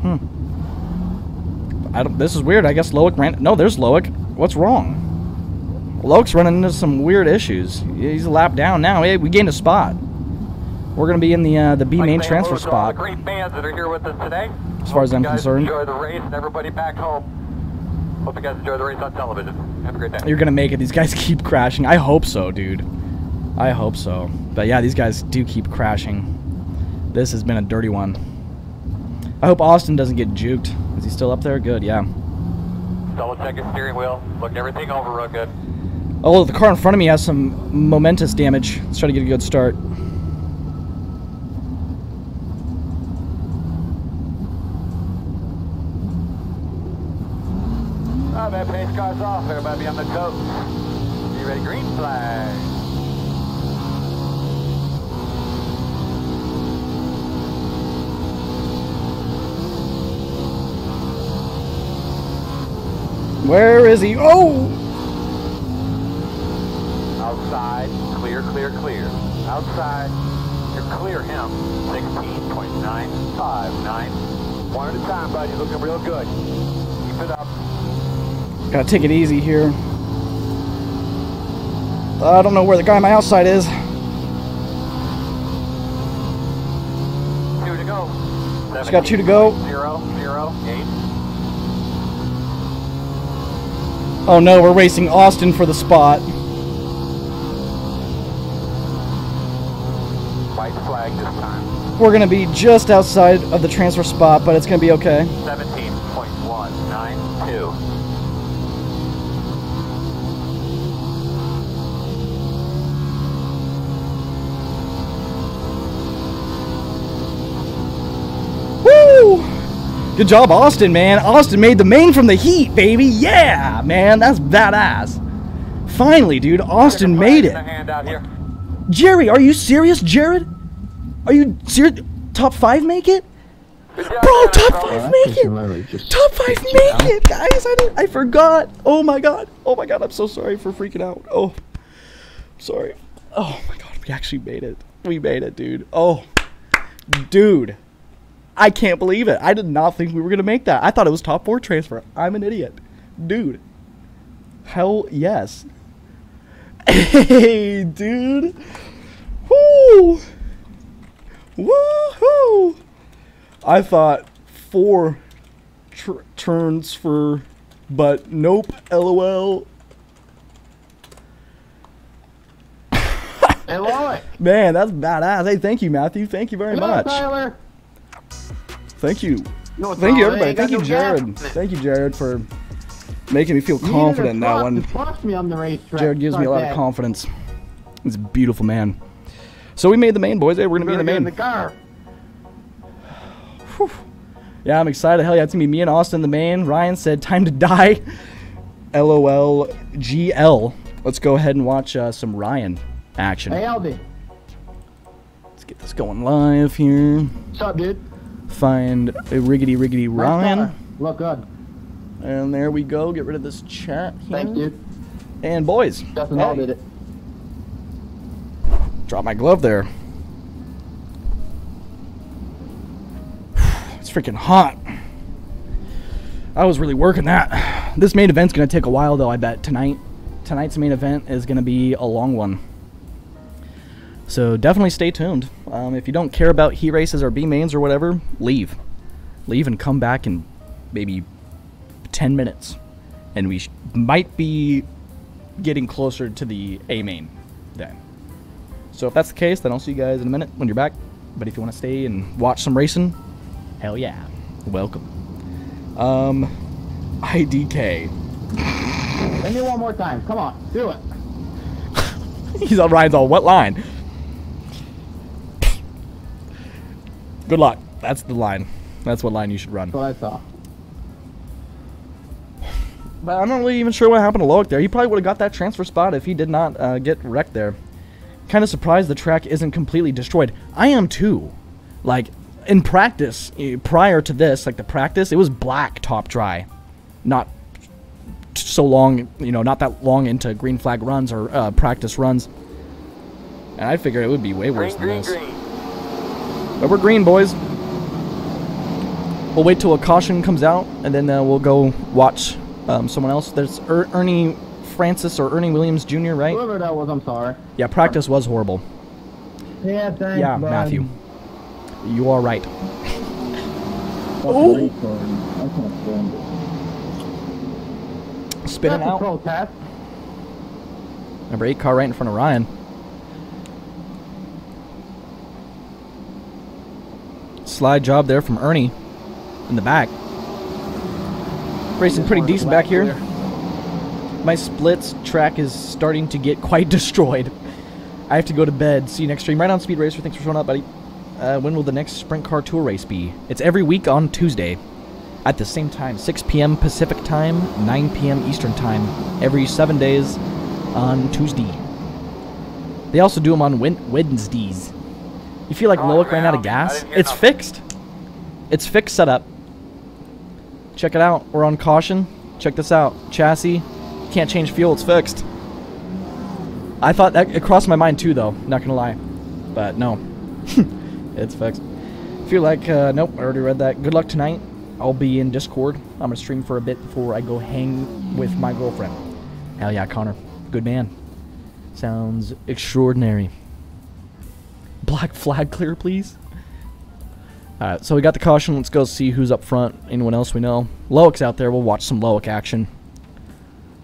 Hmm. I don't. This is weird. I guess Loic ran. No, there's Loic. What's wrong? Loic's running into some weird issues. He's a lap down now. Hey, we gained a spot. We're gonna be in the uh, the B main transfer to spot. great fans that are here with us today. As far as I'm concerned. Enjoy the race and everybody back home. Hope you guys enjoy the race on television. Have a great day. You're gonna make it. These guys keep crashing. I hope so, dude. I hope so. But yeah, these guys do keep crashing. This has been a dirty one. I hope Austin doesn't get juked. Is he still up there? Good, yeah. Double check his steering wheel. Look everything over real good. Oh, the car in front of me has some momentous damage. Let's try to get a good start. Man, pace car's off. Everybody be on the coast. You ready? Green flag. Where is he? Oh! Outside, clear, clear, clear. Outside, you're clear him. 16.959. One at a time, buddy. Looking real good. Keep it up. Gotta take it easy here. I don't know where the guy on my outside is. Two to go. Just got two to go. Zero, zero, eight. Oh no, we're racing Austin for the spot. White flag this time. We're gonna be just outside of the transfer spot, but it's gonna be okay. 17.192. Good job, Austin, man. Austin made the main from the heat, baby. Yeah, man, that's badass. Finally, dude, Austin made it. A hand out here. Jerry, are you serious, Jared? Are you serious? Top five make it? Bro, top five make it. Top five make it, guys. I didn't, I forgot. Oh my god. Oh my god. I'm so sorry for freaking out. Oh, sorry. Oh my god. We actually made it. We made it, dude. Oh, dude. I can't believe it. I did not think we were gonna make that. I thought it was top four transfer. I'm an idiot, dude. Hell yes. Hey, dude. Woo. Woohoo! I thought four tr- turns for, but nope. LOL. Hey, Lloyd. Man, that's badass. Hey, thank you, Matthew. Thank you very Hello, much. Tyler. Thank you. what's Thank you, everybody. Thank you, Jared. Thank you, Jared, for making me feel confident in that one. Trust me on the racetrack. Jared gives me a lot of confidence. He's a beautiful man. So we made the main, boys. Hey, we're gonna be in the main. in the car. Yeah, I'm excited. Hell yeah, it's gonna be me and Austin in the main. Ryan said, "Time to die." LOL GL. Let's go ahead and watch uh, some Ryan action. Hey, Aldi. Let's get this going live here. What's up, dude? Find a riggedy riggedy Ryan. Look good. and there we go. Get rid of this chat here. Thanks, dude. And boys, Justin hey, did it. drop my glove there. It's freaking hot. I was really working that. This main event's gonna take a while though, I bet. Tonight. Tonight's main event is gonna be a long one. So definitely stay tuned. Um, if you don't care about heat races or B mains or whatever, leave. Leave and come back in maybe 10 minutes. And we sh- might be getting closer to the A main then. So if that's the case, then I'll see you guys in a minute when you're back. But if you want to stay and watch some racing, hell yeah, welcome. Um, IDK. Send me one more time. Come on, do it. He's on Ryan's all what line? Good luck. That's the line. That's what line you should run. That's what I thought. But I'm not really even sure what happened to Loic there. He probably would have got that transfer spot if he did not uh, get wrecked there. Kind of surprised the track isn't completely destroyed. I am too. Like in practice, eh, prior to this, like the practice, it was black top dry, not so long. You know, not that long into green flag runs or uh, practice runs. And I figured it would be way worse Green, than green, this. green. But we're green, boys. We'll wait till a caution comes out, and then uh, we'll go watch um, someone else. There's er- Ernie Francis or Ernie Williams Jr., right? Whoever that was, I'm sorry. Yeah, practice was horrible. Yeah, thanks. Yeah, bud. Matthew. You are right. That's Oh. great, sorry. I can't stand it. Spinning out. Number eight car right in front of Ryan. Slide job there from Ernie in the back. Racing pretty decent back here. My splits track is starting to get quite destroyed. I have to go to bed. See you next stream. Right on Speed Racer. Thanks for showing up, buddy. Uh, when will the next Sprint Car Tour race be? It's every week on Tuesday. At the same time, 6 p.m. Pacific time, 9 p.m. Eastern time. Every seven days on Tuesday. They also do them on Wednesdays. You feel like Loic ran out of gas? It's nothing. fixed. It's fixed setup. Check it out. We're on caution. Check this out. Chassis. Can't change fuel. It's fixed. I thought that it crossed my mind too, though. Not gonna lie, but no, it's fixed. Feel like uh, nope. I already read that. Good luck tonight. I'll be in Discord. I'm gonna stream for a bit before I go hang with my girlfriend. Hell yeah, Connor. Good man. Sounds extraordinary. Black flag clear, please. Alright, so we got the caution. Let's go see who's up front. Anyone else we know? Loic's out there. We'll watch some Loic action.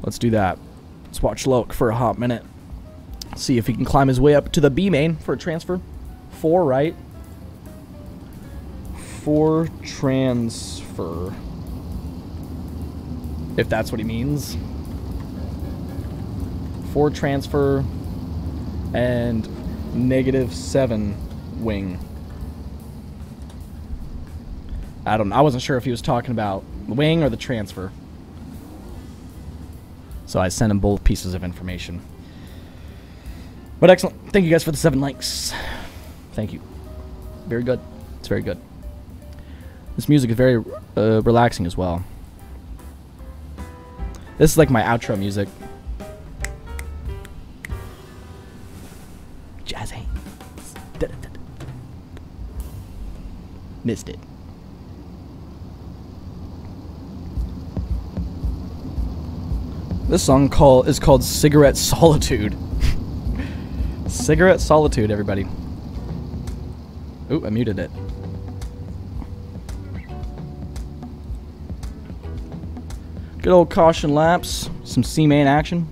Let's do that. Let's watch Loic for a hot minute. See if he can climb his way up to the B main for a transfer. Four, right? Four transfer. If that's what he means. Four transfer and negative seven wing. I don't I wasn't sure if he was talking about the wing or the transfer. So I sent him both pieces of information. But excellent. Thank you guys for the seven likes. Thank you. Very good. It's very good. This music is very uh, relaxing as well. This is like my outro music. Missed it. This song call is called Cigarette Solitude. Cigarette Solitude, everybody. Ooh, I muted it. Good old caution laps, some C main action.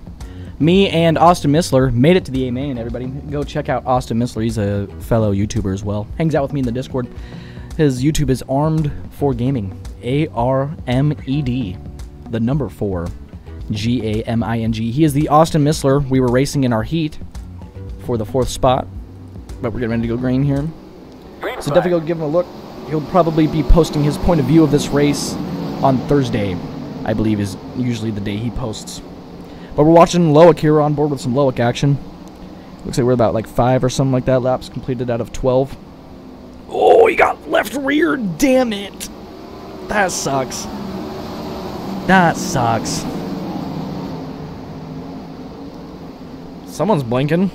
Me and Austin Missler made it to the A main, everybody. Go check out Austin Missler. He's a fellow YouTuber as well. Hangs out with me in the Discord. His YouTube is Armed for Gaming. A R M E D. The number four. G A M I N G. He is the Austin Missler. We were racing in our heat for the fourth spot. But we're getting ready to go green here. Green So flag. definitely go give him a look. He'll probably be posting his point of view of this race on Thursday, I believe is usually the day he posts. But we're watching Loic here. On board with some Loic action. Looks like we're about like five or something like that laps completed out of 12. Oh, he got left rear. Damn it. That sucks. That sucks. Someone's blinking.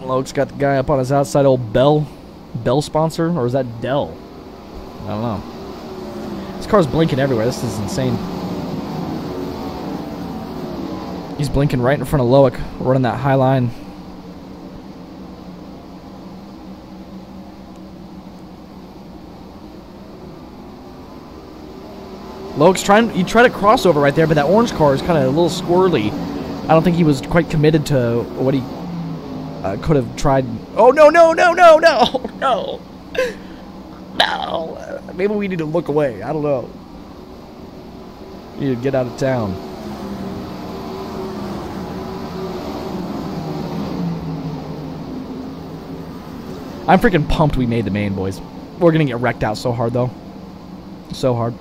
Loic's got the guy up on his outside old Bell Bell sponsor, or is that Dell? I don't know. This car's blinking everywhere. This is insane. He's blinking right in front of Loic, running that high line. Loic's trying. You try to cross over right there, but that orange car is kind of a little squirrely. I don't think he was quite committed to what he uh, could have tried. Oh no no no no no no no! Maybe we need to look away. I don't know. We need to get out of town. I'm freaking pumped we made the main, boys. We're gonna get wrecked out so hard, though. So hard.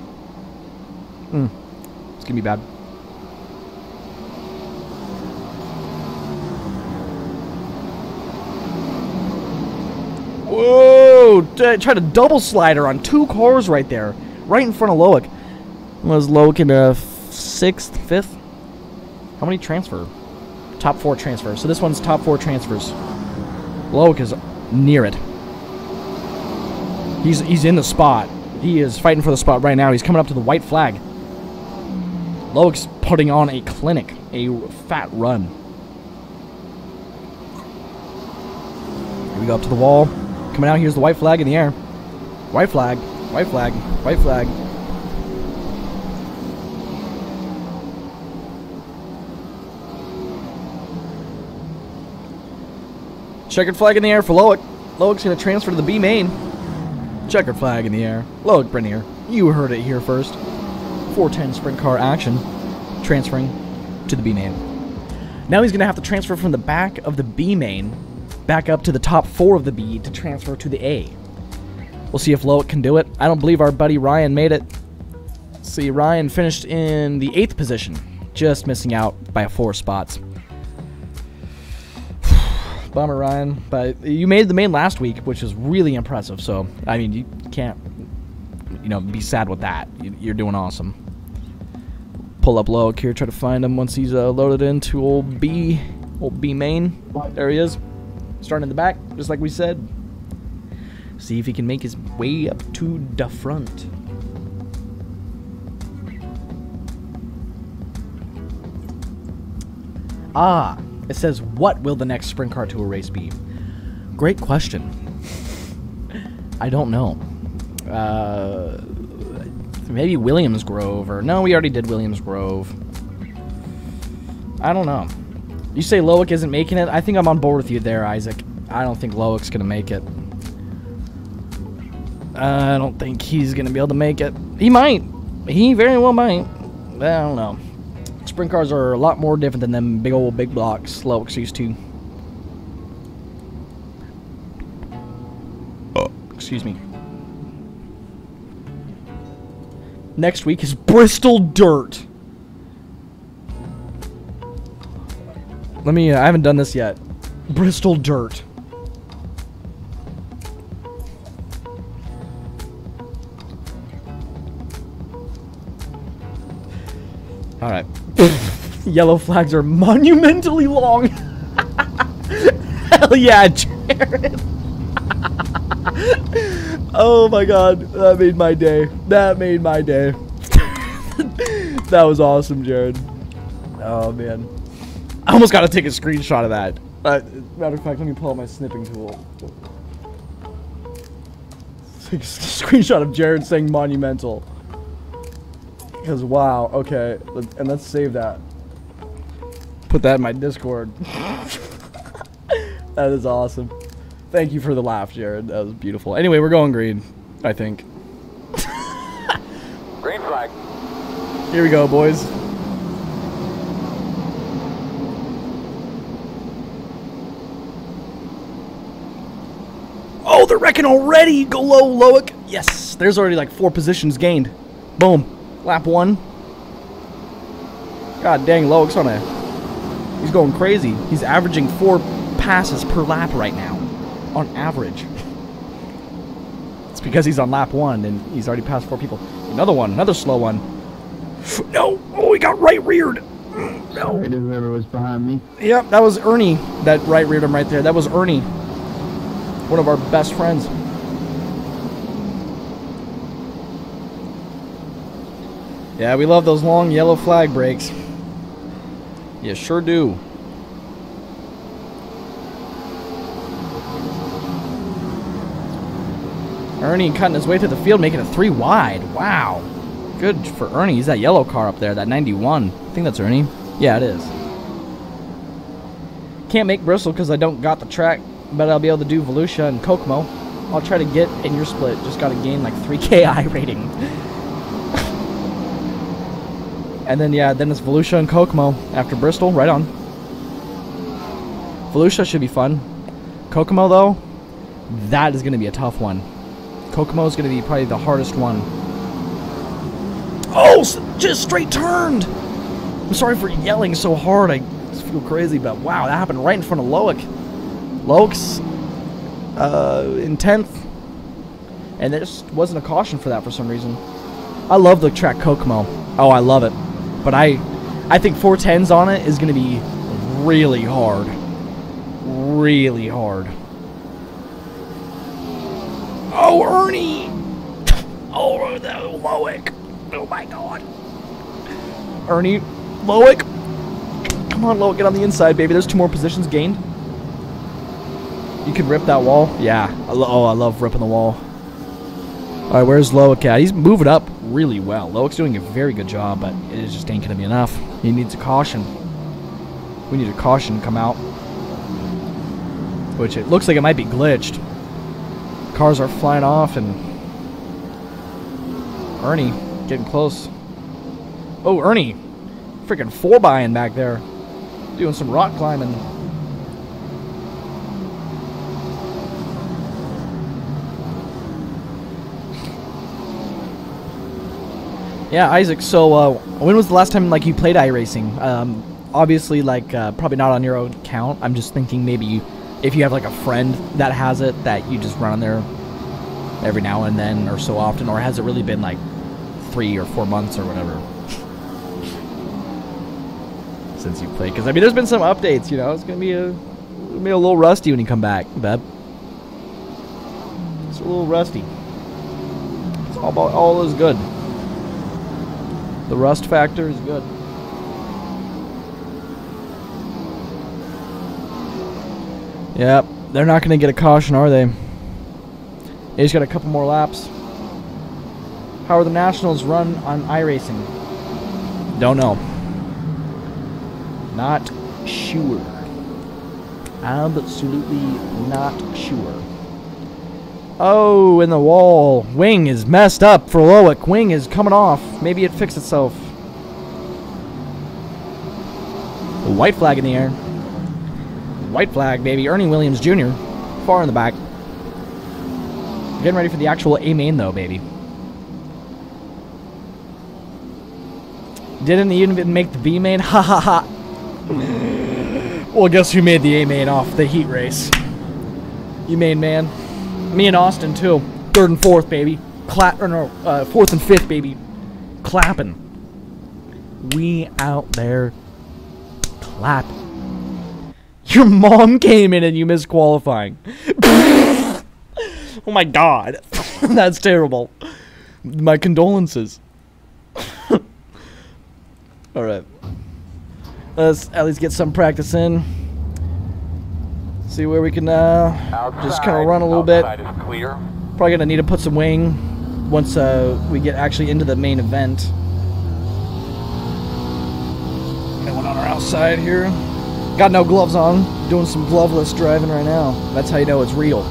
Mm. It's gonna be bad. Whoa! D- tried a double slider on two cars right there, right in front of Loic. Was Loic in a sixth, fifth? How many transfer? Top four transfers. So this one's top four transfers. Loic is near it. He's he's in the spot. He is fighting for the spot right now. He's coming up to the white flag. Loic's putting on a clinic, a fat run. Here we go up to the wall. Coming out, here's the white flag in the air. White flag, white flag, white flag. Checkered flag in the air for Loic. Loic's going to transfer to the B main. Checkered flag in the air. Loic Brenier, you heard it here first. 410 sprint car action, transferring to the B main. Now he's going to have to transfer from the back of the B main back up to the top four of the B to transfer to the A. We'll see if Loic can do it. I don't believe our buddy Ryan made it. See, Ryan finished in the eighth position, just missing out by four spots. Bummer, Ryan. But you made the main last week, which is really impressive. So, I mean, you can't, you know, be sad with that. You- You're doing awesome. Pull up Loic here, try to find him once he's uh, loaded into old B, old B main. There he is. Starting in the back, just like we said. See if he can make his way up to the front. Ah, it says, what will the next Sprint Car Tour race be? Great question. I don't know. Uh, maybe Williams Grove or no, we already did Williams Grove. I don't know. You say Loic isn't making it? I think I'm on board with you there, Isaac. I don't think Loic's gonna make it. I don't think he's gonna be able to make it. He might. He very well might. I don't know. Sprint cars are a lot more different than them big old big blocks Loic's used to. Oh. Excuse me. Next week is Bristol Dirt. Let me. I haven't done this yet. Bristol Dirt. All right. Yellow flags are monumentally long. Hell yeah, Jared. oh my god, that made my day. That made my day. that was awesome, Jared. Oh man. I almost got to take a screenshot of that. Uh, matter of fact, let me pull out my snipping tool. Take a screenshot of Jared saying monumental. Because wow, okay, and let's save that. Put that in my Discord. that is awesome. Thank you for the laugh, Jared. That was beautiful. Anyway, we're going green, I think. Green flag. Here we go, boys. Oh, they're wrecking already. Go low, Loic. Yes, there's already like four positions gained. Boom. Lap one. God dang, Loic's on a. He's going crazy. He's averaging four passes per lap right now, on average. It's because he's on lap one and he's already passed four people. Another one, another slow one. No! Oh, he got right reared. No. Right to whoever was behind me. Yep, that was Ernie that right reared him right there. That was Ernie. One of our best friends. Yeah, we love those long yellow flag breaks. You sure do. Ernie cutting his way through the field, making it three wide. Wow. Good for Ernie. He's that yellow car up there, that 91. I think that's Ernie. Yeah, it is. Can't make Bristol because I don't got the track, but I'll be able to do Volusia and Kokomo. I'll try to get in your split. Just got to gain like 3 KI rating. and then, yeah, then it's Volusia and Kokomo after Bristol. Right on. Volusia should be fun. Kokomo, though, that is going to be a tough one. Kokomo is going to be probably the hardest one. Oh, just straight turned! I'm sorry for yelling so hard. I just feel crazy, but wow, that happened right in front of Loic. Loic's uh, in 10th. And there just wasn't a caution for that for some reason. I love the track Kokomo. Oh, I love it. But I I think 410s on it is going to be really hard. Really hard. Oh, Ernie! Oh, the Loic. Oh my god. Ernie, Loic. Come on, Loic, get on the inside, baby. There's two more positions gained. You can rip that wall. Yeah. I oh, I love ripping the wall. All right, where's Loic at? He's moving up really well. Loic's doing a very good job, but it just ain't gonna be enough. He needs a caution. We need a caution to come out. Which it looks like it might be glitched. Cars are flying off and Ernie getting close. Oh, Ernie. Freaking four buying back there. Doing some rock climbing. Yeah, Isaac. So, uh, when was the last time like you played iRacing? Um, obviously, like uh, probably not on your own account. I'm just thinking maybe you, if you have like a friend that has it, that you just run on there every now and then or so often, or has it really been like three or four months or whatever since you played? Because I mean, there's been some updates. You know, it's gonna be a, it'll be a little rusty when you come back, Beb. It's a little rusty. It's all about, all is good. The rust factor is good. Yep, they're not going to get a caution, are they? He's got a couple more laps. How are the Nationals run on iRacing? Don't know. Not sure. Absolutely not sure. Oh, in the wall. Wing is messed up for Loic. Wing is coming off. Maybe it fixed itself. White flag in the air. White flag, baby. Ernie Williams Jr. Far in the back. Getting ready for the actual A main, though, baby. Didn't even make the B main? Ha ha ha. well, guess who made the A main off the heat race? You main man. Me and Austin, too. Third and fourth, baby. Clap, or no, uh, fourth and fifth, baby. Clapping. We out there clap. Your mom came in and you missed qualifying. oh my god. That's terrible. My condolences. Alright. Let's at least get some practice in. See where we can uh, just kind of run a little bit. Clear. Probably gonna need to put some wing once uh, we get actually into the main event. Got one on our outside here. Got no gloves on. Doing some gloveless driving right now. That's how you know it's real.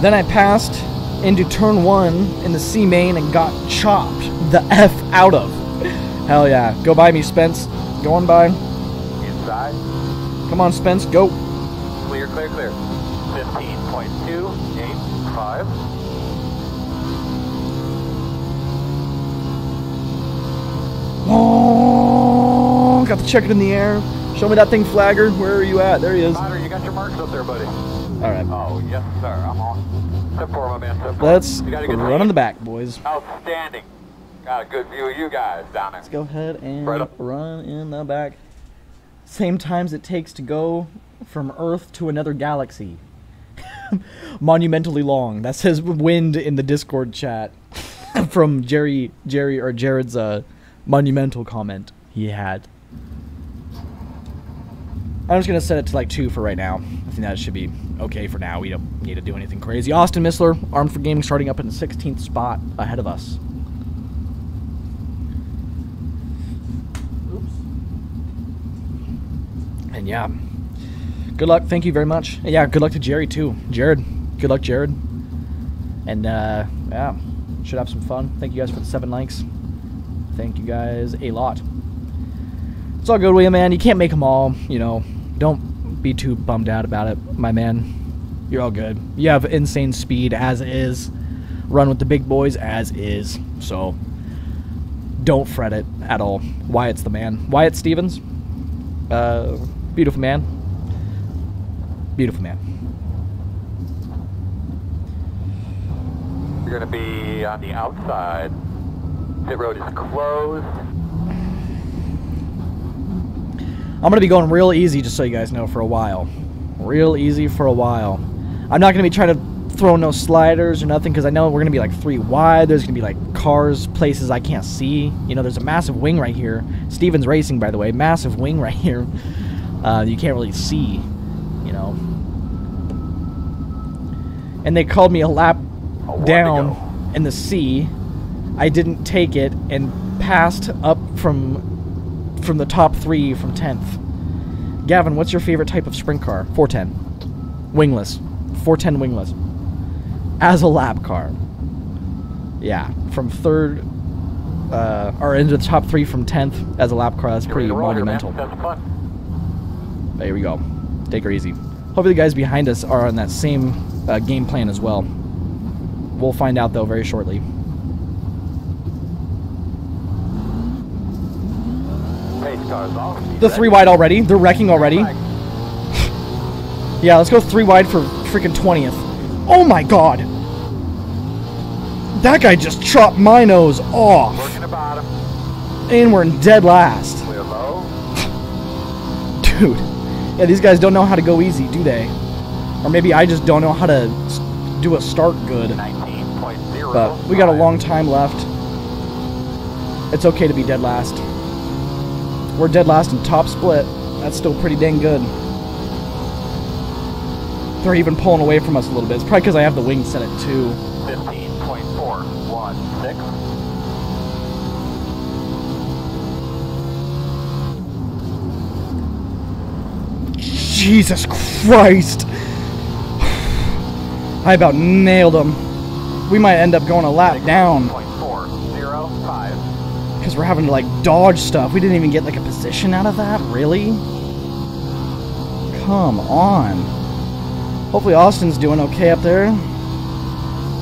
Then I passed into turn one in the C main and got chopped the F out of. Hell yeah. Go by me, Spence. Go on by. Inside. Come on, Spence. Go. Clear, clear, clear. 15.285. Oh, got to check it in the air. Show me that thing, Flagger. Where are you at? There he is. All you got your marks up there, buddy. All right. Oh, yes, sir. I'm on. Step forward, my man. Step forward. Let's You got a run in the back, boys. Outstanding. Got a good view of you guys down there. Let's go ahead and Right run in the back. Same times it takes to go from Earth to another galaxy. Monumentally long. That says wind in the Discord chat from Jerry, Jerry or Jared's uh, monumental comment he had. I'm just gonna set it to like two for right now. I think that should be okay for now. We don't need to do anything crazy. Austin Missler, Armed for Gaming, starting up in the 16th spot ahead of us. Oops. And yeah, good luck. Thank you very much. And yeah, good luck to Jerry too. Jared, good luck, Jared. And uh, yeah, should have some fun. Thank you guys for the seven likes. Thank you guys a lot. It's all good, William, man. You can't make them all. You know, don't be too bummed out about it, my man. You're all good. You have insane speed as is. Run with the big boys as is. So don't fret it at all. Wyatt's the man. Wyatt Stevens. Uh, beautiful man. Beautiful man. You're going to be on the outside. Pit road is closed. I'm gonna be going real easy, just so you guys know, for a while. Real easy for a while. I'm not gonna be trying to throw no sliders or nothing because I know we're gonna be like three wide. There's gonna be like cars, places I can't see. You know, there's a massive wing right here. Stevens Racing, by the way, massive wing right here. Uh, you can't really see. You know. And they called me a lap down in the C. I didn't take it and passed up from from the top three from 10th. Gavin, what's your favorite type of sprint car? 410. Wingless. 410 wingless. As a lap car. Yeah, from third, uh, or into the top three from 10th as a lap car. That's pretty ready to roll here, monumental. There we go. Take her easy. Hopefully, the guys behind us are on that same uh, game plan as well. We'll find out though very shortly. Pace car's off. Be The three wide already. They're wrecking already. Yeah, let's go three wide for freaking 20th. Oh my god! That guy just chopped my nose off. And we're in dead last. Dude. Yeah, these guys don't know how to go easy, do they? Or maybe I just don't know how to do a start good. But we got a long time left. It's okay to be dead last. We're dead last in top split. That's still pretty dang good. they're even pulling away from us a little bit. It's probably because I have the wing set at two. 15.416. Jesus Christ! I about nailed him. We might end up going a lap down 0.405. because we're having to like dodge stuff. We didn't even get like a position out of that. Really? Come on. Hopefully Austin's doing okay up there.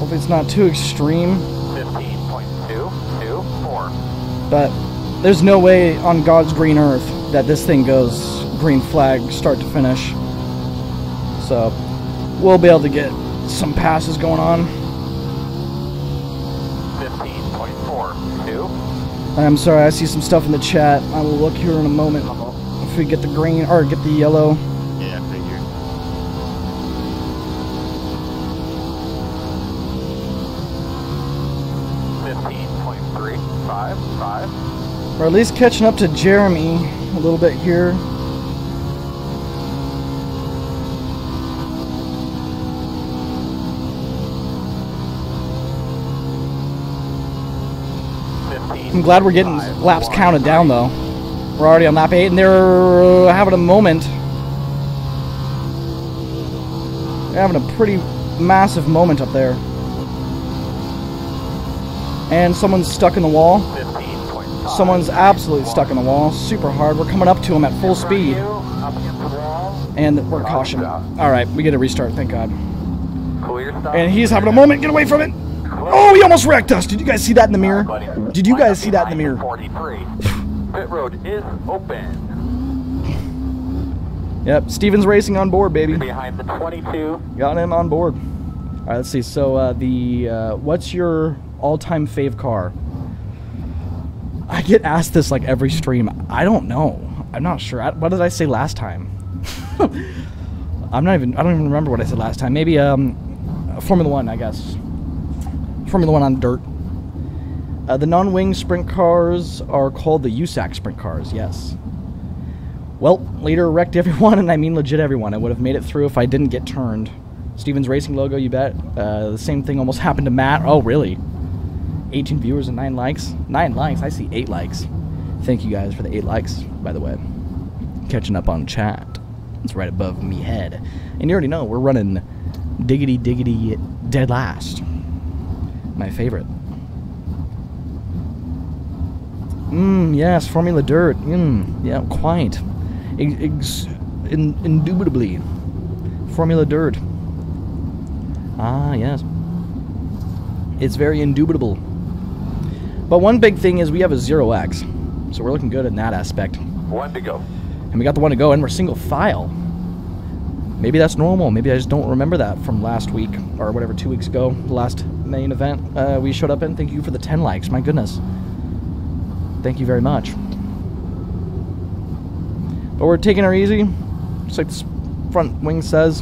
Hopefully it's not too extreme. 15.224. But there's no way on God's green earth that this thing goes green flag start to finish. So we'll be able to get some passes going on. 15.42. I'm sorry, I see some stuff in the chat. I will look here in a moment. If we get the green or get the yellow. Yeah, I figured. Fifteen point three five five. Or at least catching up to Jeremy a little bit here. I'm glad we're getting laps counted down though. We're already on lap 8 and they're uh, having a moment. They're having a pretty massive moment up there. And someone's stuck in the wall. Fifteen point five. Someone's absolutely stuck in the wall, super hard. We're coming up to him at full speed, Up against the wall. and we're caution. All right, we get a restart, thank God. And he's having a moment. Get away from it! Oh, he almost wrecked us. Did you guys see that in the mirror? Did you guys see that in the mirror? Pit road is open. Yep, Stevens racing on board, baby. Behind the twenty-two. Got him on board. All right, let's see. So, uh, the uh, what's your all-time fave car? I get asked this like every stream. I don't know. I'm not sure. I, what did I say last time? I'm not even. I don't even remember what I said last time. Maybe um, Formula One, I guess. Formula One on dirt. Uh, the non-wing sprint cars are called the USAC sprint cars. Yes. Well, leader wrecked everyone, and I mean legit everyone. I would have made it through if I didn't get turned. Stevens Racing logo, you bet. Uh, the same thing almost happened to Matt. Oh, really? 18 viewers and 9 likes? 9 likes? I see 8 likes. Thank you guys for the 8 likes, by the way. Catching up on chat. It's right above me head. And you already know, we're running Diggity Diggity Dead Last. My favorite. Mmm, yes, Formula Dirt. Mmm, yeah, quite. Ex- in, indubitably. Formula Dirt. Ah, yes. It's very indubitable. But one big thing is we have a 0x. So we're looking good in that aspect. One to go. And we got the one to go, and we're single file. Maybe that's normal. Maybe I just don't remember that from last week, or whatever, two weeks ago, the last main event uh, we showed up in. Thank you for the 10 likes. My goodness. Thank you very much. But we're taking her easy, just like this front wing says.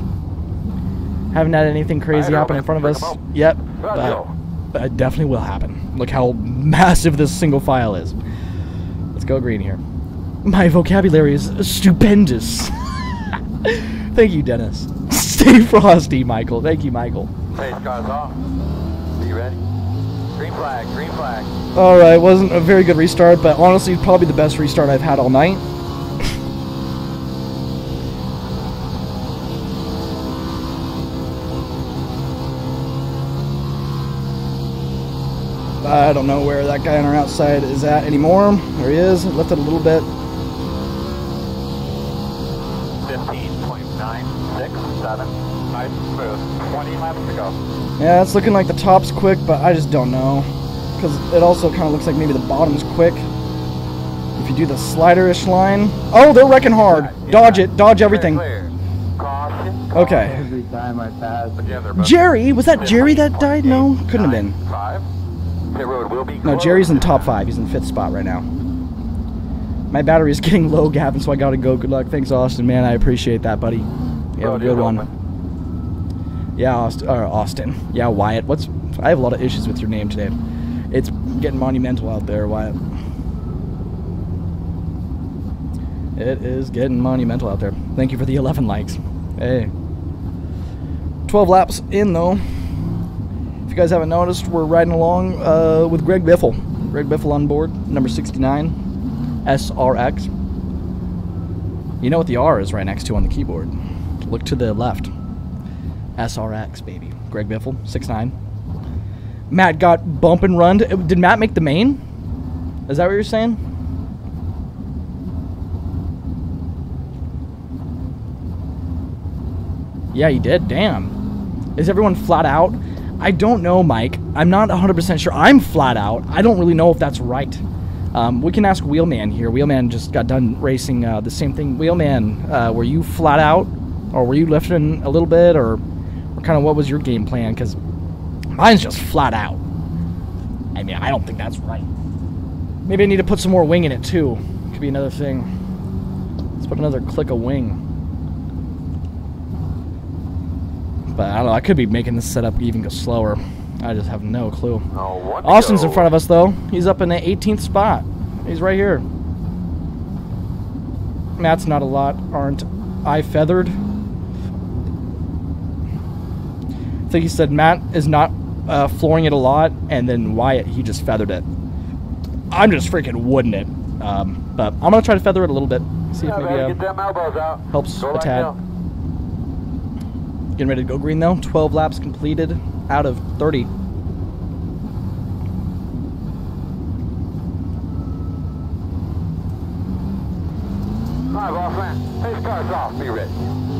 Haven't had anything crazy happen in front of us yet, but, but it definitely will happen. Look how massive this single file is. Let's go green here. My vocabulary is stupendous. Thank you, Dennis. Stay frosty, Michael. Thank you, Michael. Off. Are you ready? Green flag, green flag. All right, wasn't a very good restart, but honestly, probably the best restart I've had all night. I don't know where that guy on our outside is at anymore. There he is. Lifted a little bit. 15.967. Nice and smooth. 20 laps to go. Yeah, it's looking like the top's quick, but I just don't know. Because it also kind of looks like maybe the bottom's quick. If you do the slider-ish line. Oh, they're wrecking hard. Dodge it. Dodge everything. Okay. Every time I pass. Together, bud. Jerry? Was that Jerry that died? No, couldn't have been. 5. Pit road will be No. Jerry's in top five. He's in fifth spot right now. My battery is getting low, Gavin, so I gotta go. Good luck. Thanks, Austin. Man, I appreciate that, buddy. You have a good is one. Yeah, Austin. Or Austin. Yeah, Wyatt. What's? I have a lot of issues with your name today. It's getting monumental out there, Wyatt. It is getting monumental out there. Thank you for the 11 likes. Hey. 12 laps in though. If you guys haven't noticed, we're riding along uh, with Greg Biffle. Greg Biffle on board, number 69, SRX. You know what the R is right next to on the keyboard. Look to the left. SRX, baby. Greg Biffle, 6'9. Matt got bump and run. Did Matt make the main? Is that what you're saying? Yeah, he did. Damn. Is everyone flat out? I don't know, Mike. I'm not 100% sure. I'm flat out. I don't really know if that's right. Um, we can ask Wheelman here. Wheelman just got done racing uh, the same thing. Wheelman, uh, were you flat out, or were you lifting a little bit, or kind of what was your game plan? Because mine's just flat out. I mean, I don't think that's right. Maybe I need to put some more wing in it too. Could be another thing. Let's put another click of wing. But I don't know. I could be making this setup even go slower. I just have no clue. Oh, Austin's go. in front of us though. He's up in the 18th spot. He's right here. Matt's not a lot, aren't I feathered? I think he said Matt is not uh, flooring it a lot, and then Wyatt he just feathered it. I'm just freaking wooden it. Um, but I'm gonna try to feather it a little bit. See if Yeah, maybe better uh, get them elbows out. helps Go a tad. down. Getting ready to go green though. 12 laps completed out of 30. All right, boss man. Pace cars off. Be ready.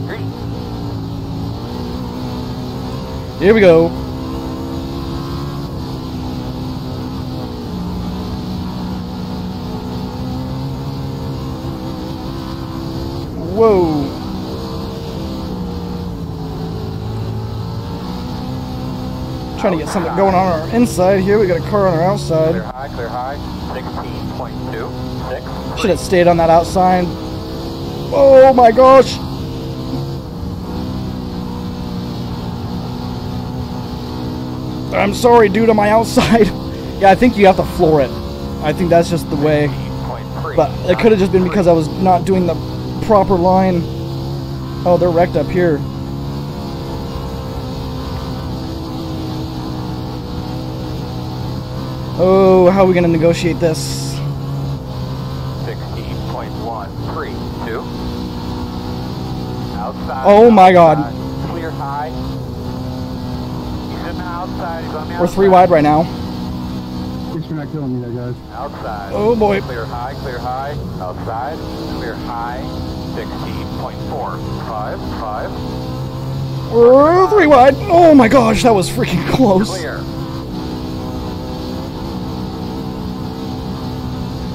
Three. Here we go. Whoa. Trying to get something going on our inside here. We got a car on our outside. Clear high, clear high. 16.2. Six. Should have stayed on that outside. Oh my gosh. I'm sorry, dude, on my outside. yeah, I think you have to floor it. I think that's just the way. But it could have just been because I was not doing the proper line. Oh, they're wrecked up here. Oh, how are we going to negotiate this? 16.1. Three. Two. Outside. Oh my God. outside. Clear high. He's in the outside. He's on the We're three wide right now. Thanks for not killing me there, guys. Outside. Oh, boy. Clear high, clear high. Outside. Clear high. 16.4. Five. Five. We're three wide. Oh my gosh, that was freaking close. Clear.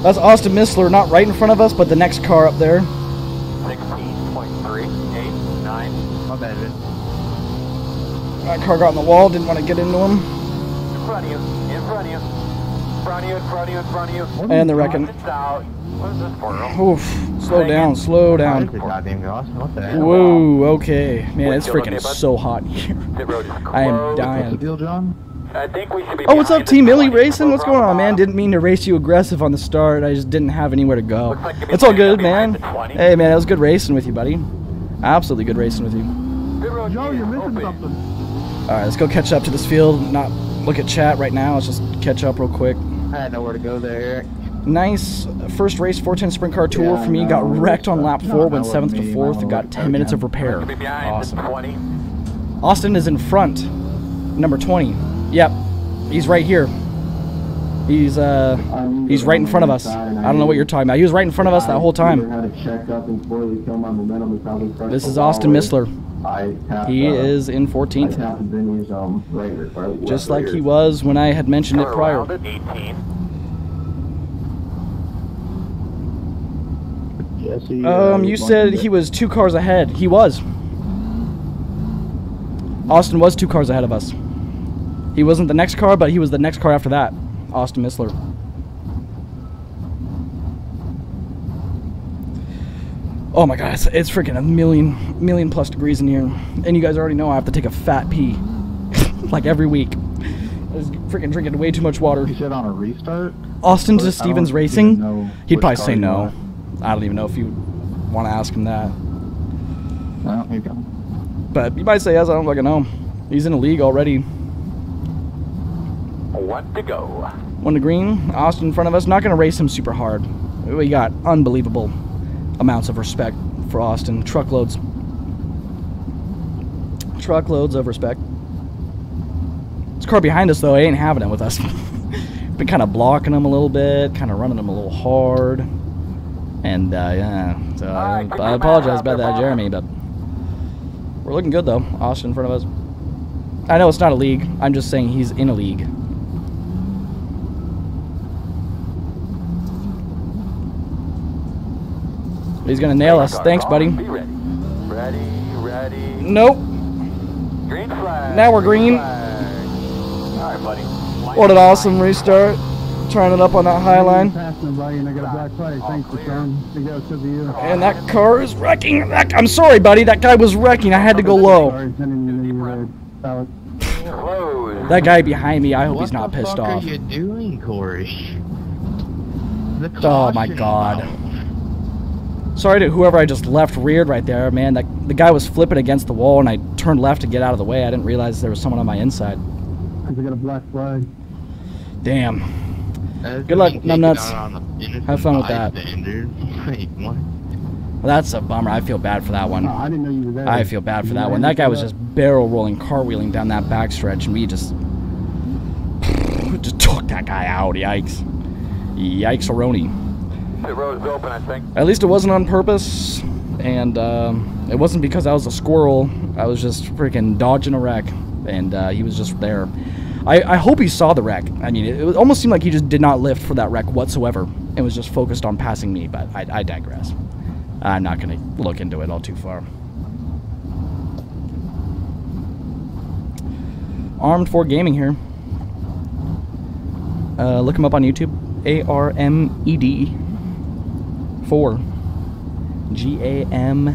That's Austin Missler, not right in front of us, but the next car up there. 16.3. Eight. Nine. My bad, dude. That car got on the wall, didn't want to get into him. In front of you. In front of you. In front of you. In front of you. In front of you. And they're wrecking. It's out. What is this for? Oof. Slow down, slow down. the goddamn gosh? What the hell? Whoa, okay. Man, it's freaking so hot here. Pit road is closed. I am dying. deal, John? I think we should be Oh, what's up, behind Team the Millie Racing? What's going on, man? Didn't mean to race you aggressive on the start. I just didn't have anywhere to go. Like It's all good, man. behind the 20. Hey, man, it was good racing with you, buddy. Absolutely good racing with you. Pit Joe, you're missing something. All right, let's go catch up to this field. Not look at chat right now. Let's just catch up real quick. I had nowhere to go there, Eric. Nice first race 410 sprint car tour Yeah, for me. I Got wrecked on lap four, no, went it seventh wasn't to fourth, and got was 10 minutes of repair. Be Awesome. 20. Austin is in front, number 20. Yep, he's right here. He's uh, he's right in front of us. I don't know what you're talking about. He was right in front of us that whole time. This is Austin Missler. He is in 14th, just like he was when I had mentioned it prior. rounded, 18. Jesse, Um, you said he was two cars ahead. He was. Austin was two cars ahead of us. He wasn't the next car, but he was the next car after that. Austin Missler. Oh my god, it's, it's freaking a million, million plus degrees in here. And you guys already know I have to take a fat pee. like every week. I was freaking drinking way too much water. You said on a restart? Austin But to Stevens Racing? know He'd probably say no. I don't even know if you want to ask him that. Well, here you go. But you might say yes, I don't fucking know. He's in the league already. One to go. One to green, Austin in front of us. Not going to race him super hard. We got unbelievable amounts of respect for Austin. Truckloads. Truckloads of respect. This car behind us, though, ain't having it with us. Been kind of blocking him a little bit, kind of running him a little hard. And, uh, yeah. So I, I apologize about that, Jeremy, but we're looking good, though. Austin in front of us. I know it's not a league. I'm just saying he's in a league. He's gonna nail us. Thanks, buddy. Ready. Ready, ready. Nope. Green flag. Now we're green. flag. All right, buddy. Line What an awesome restart. Turning it up on that high line. And I got a black flag. Thanks, Deshaun. I that was because of you. And that car is wrecking. That- I'm sorry, buddy. That guy was wrecking. I had to go low. Sorry, sending you the ballot. Close. That guy behind me, I hope what he's not the pissed fuck off. are you doing, Corey? The Oh my caution God. Belt. Sorry to whoever I just left reared right there, man. That the guy was flipping against the wall, and I turned left to get out of the way. I didn't realize there was someone on my inside. Because I got a black flag. Damn. That's Good luck, being numbnuts. taken out on a innocent Have fun with that. bystander. Well, that's a bummer. I feel bad for that Oh, one. I didn't know you were there. I feel bad for you that one. That guy was were just barrel rolling, cartwheeling down that backstretch, and we just just took that guy out. Yikes! Yikes, Aroni. The road's open, I think. At least it wasn't on purpose, and um, it wasn't because I was a squirrel. I was just freaking dodging a wreck, and uh, he was just there. I, I hope he saw the wreck. I mean, it, it almost seemed like he just did not lift for that wreck whatsoever, and was just focused on passing me. But I, I digress. I'm not going to look into it all too far. Armed for Gaming here. Uh, look him up on YouTube. A R M E D 4 G A M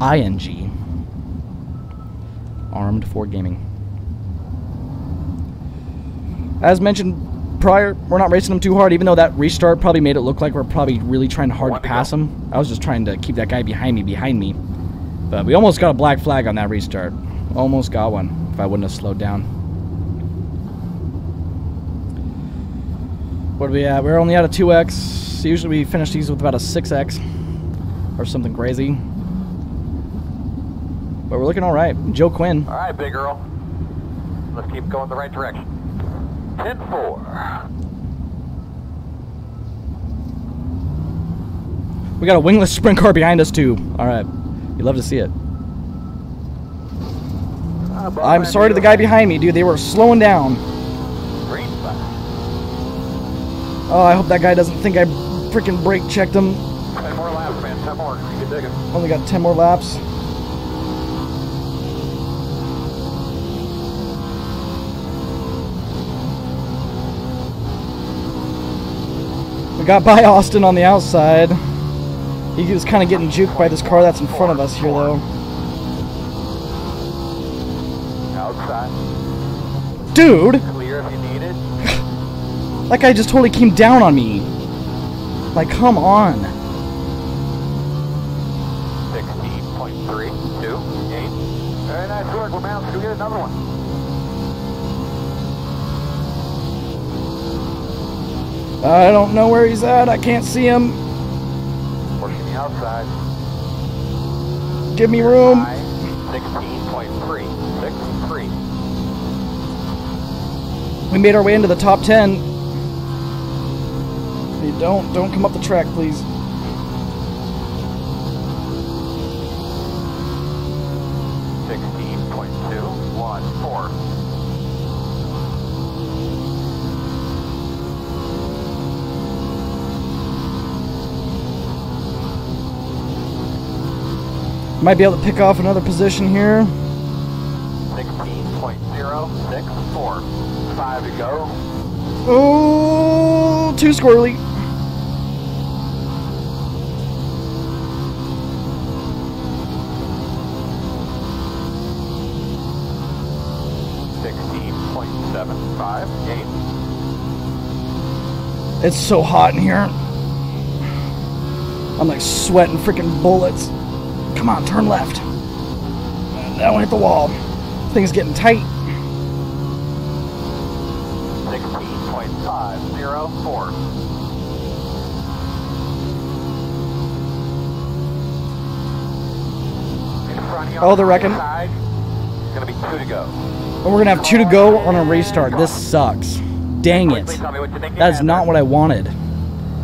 I N G. Armed for Gaming. As mentioned prior, we're not racing them too hard, even though that restart probably made it look like we're probably really trying hard to One to pass go. him. I was just trying to keep that guy behind me, behind me. But we almost got a black flag on that restart. Almost got one if I wouldn't have slowed down. What are we at? We're only at a 2x. Usually we finish these with about a 6x or something crazy. But we're looking all right. Joe Quinn. All right, big girl. Let's keep going the right direction. 10-4. We got a wingless sprint car behind us too. All right, you love to see it. Ah, Ball I'm sorry to the guy behind me, dude. They were slowing down. Oh, I hope that guy doesn't think I freaking brake checked him. 10 more laps, man. 10 more. You can dig it. Only got 10 more laps. We got by Austin on the outside. He was kind of getting juked by this car that's in front of us here, though. Outside. Dude, Clear if you need it. That guy just totally came down on me. Like, come on. 16.3, 2, 8. Very nice work. We're bounced. Go get another one. I don't know where he's at. I can't see him. Pushing the outside. Give me room. High. 16.3. 6, 3. We made our way into the top 10. Don't don't come up the track, please. Sixteen point two one four. Might be able to pick off another position here. Sixteen point zero six four. Five to go. Oh, too squirrely. It's so hot in here. I'm like sweating freaking bullets. Come on, turn left. That one hit the wall. Thing's getting tight. 16.504. In front of you on Oh, they're wrecking. gonna be two to go. And we're gonna have two to go on a restart. This sucks. Dang it. Please tell me what you think you That is not what I wanted.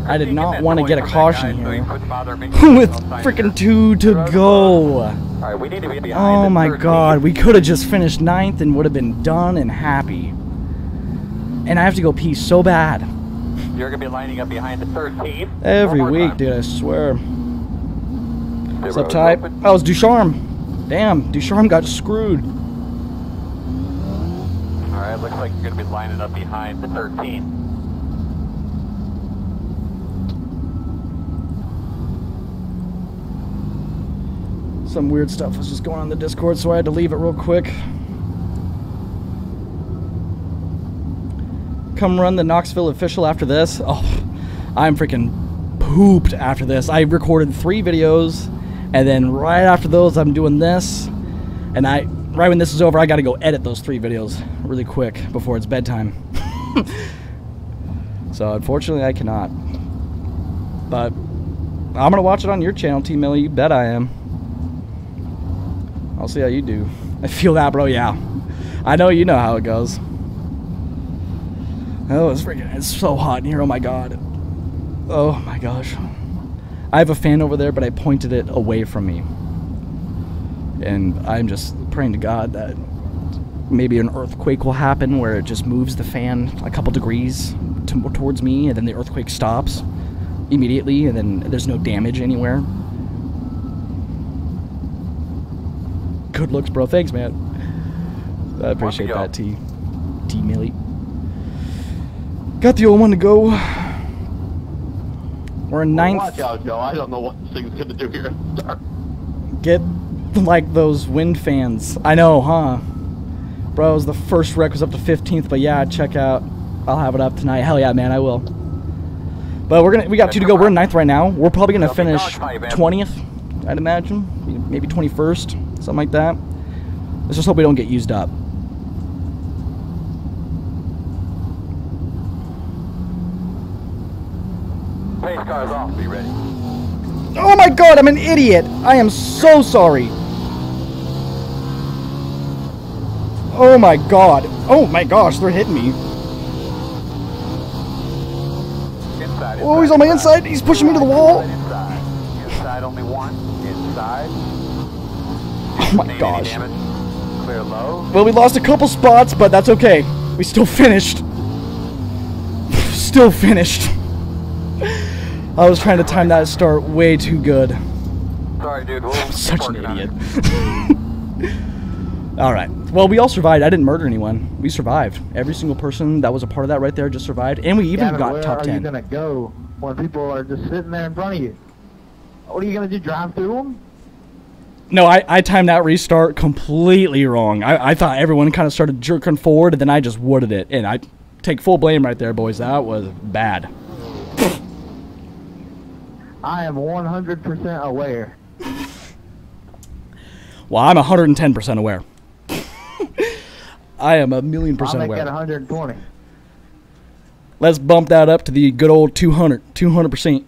I did not want to get a caution guy, so you here. couldn't bother me. With freaking two to go. Alright, we need to be behind Oh my god, we could have just finished ninth and would have been done and happy. And I have to go pee so bad. You're gonna be lining up behind the 13th. Every week, dude, I swear. What's up, is Ty? open. Oh, it's Ducharme. Damn, Ducharme got screwed. Looks like you're gonna be lining up behind the 13. Some weird stuff was just going on in the Discord, so I had to leave it real quick. Come run the Knoxville official after this. Oh, I'm freaking pooped after this. I recorded three videos, and then right after those, I'm doing this. And I, right when this is over, I got to go edit those three videos really quick before it's bedtime. so unfortunately, I cannot. But I'm gonna watch it on your channel, T Millie. You bet I am. I'll see how you do. I feel that, bro. Yeah, I know you know how it goes. Oh, it's freaking! It's so hot in here. Oh my god. Oh my gosh. I have a fan over there, but I pointed it away from me, and I'm just praying to God that maybe an earthquake will happen where it just moves the fan a couple degrees to, towards me, and then the earthquake stops immediately, and then there's no damage anywhere. Good looks, bro. Thanks, man. I appreciate that, T. T Millie. Got the old one to go. We're in ninth. Watch out, Joe. I don't know what this thing's gonna do here at the start. Get like those wind fans. I know, huh? Bros, the first wreck was up to 15th, but yeah, check out. I'll have it up tonight. Hell yeah, man, I will. But we're gonna we got two to go. We're in ninth right now. We're probably gonna finish dog fight, man. 20th, I'd imagine. Maybe 21st, something like that. Let's just hope we don't get used up. Pace car's off, be ready. Oh my god, I'm an idiot. I am so sorry. Oh my god. Oh my gosh, they're hitting me. Inside, Oh, he's on my inside. He's pushing me to the wall. Inside, inside only one. Inside. Oh my gosh. Clear low. Well, we lost a couple spots, but that's okay. We still finished. Still finished. I was trying to time that start way too good. Sorry, dude. We'll Such an idiot. all right. Well, we all survived. I didn't murder anyone. We survived. Every single person that was a part of that right there just survived, and we even Yeah, but got where top are ten. you gonna go when people are just sitting there in front of you? What are you gonna do? Drive through them? No, I, I timed that restart completely wrong. I, I thought everyone kind of started jerking forward, and then I just wooded it. And I take full blame right there, boys. That was bad. I am 100% aware. Well, I'm 110% aware. I am a million percent I'll percent make that 120. Let's bump that up to the good old 200. 200%.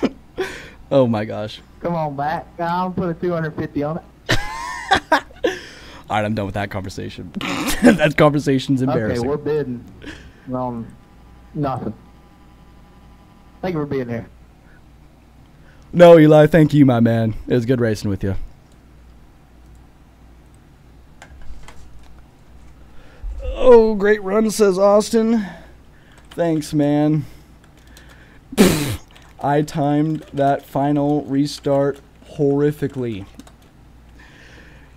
oh my gosh. Come on back. I'll put a 250 on it. All right, I'm done with that conversation. that conversation's embarrassing. Okay, we're bidding on nothing. Thank you for being here. no, Eli, thank you, my man. It was good racing with you. Oh, great run, says Austin. Thanks, man. I timed that final restart horrifically.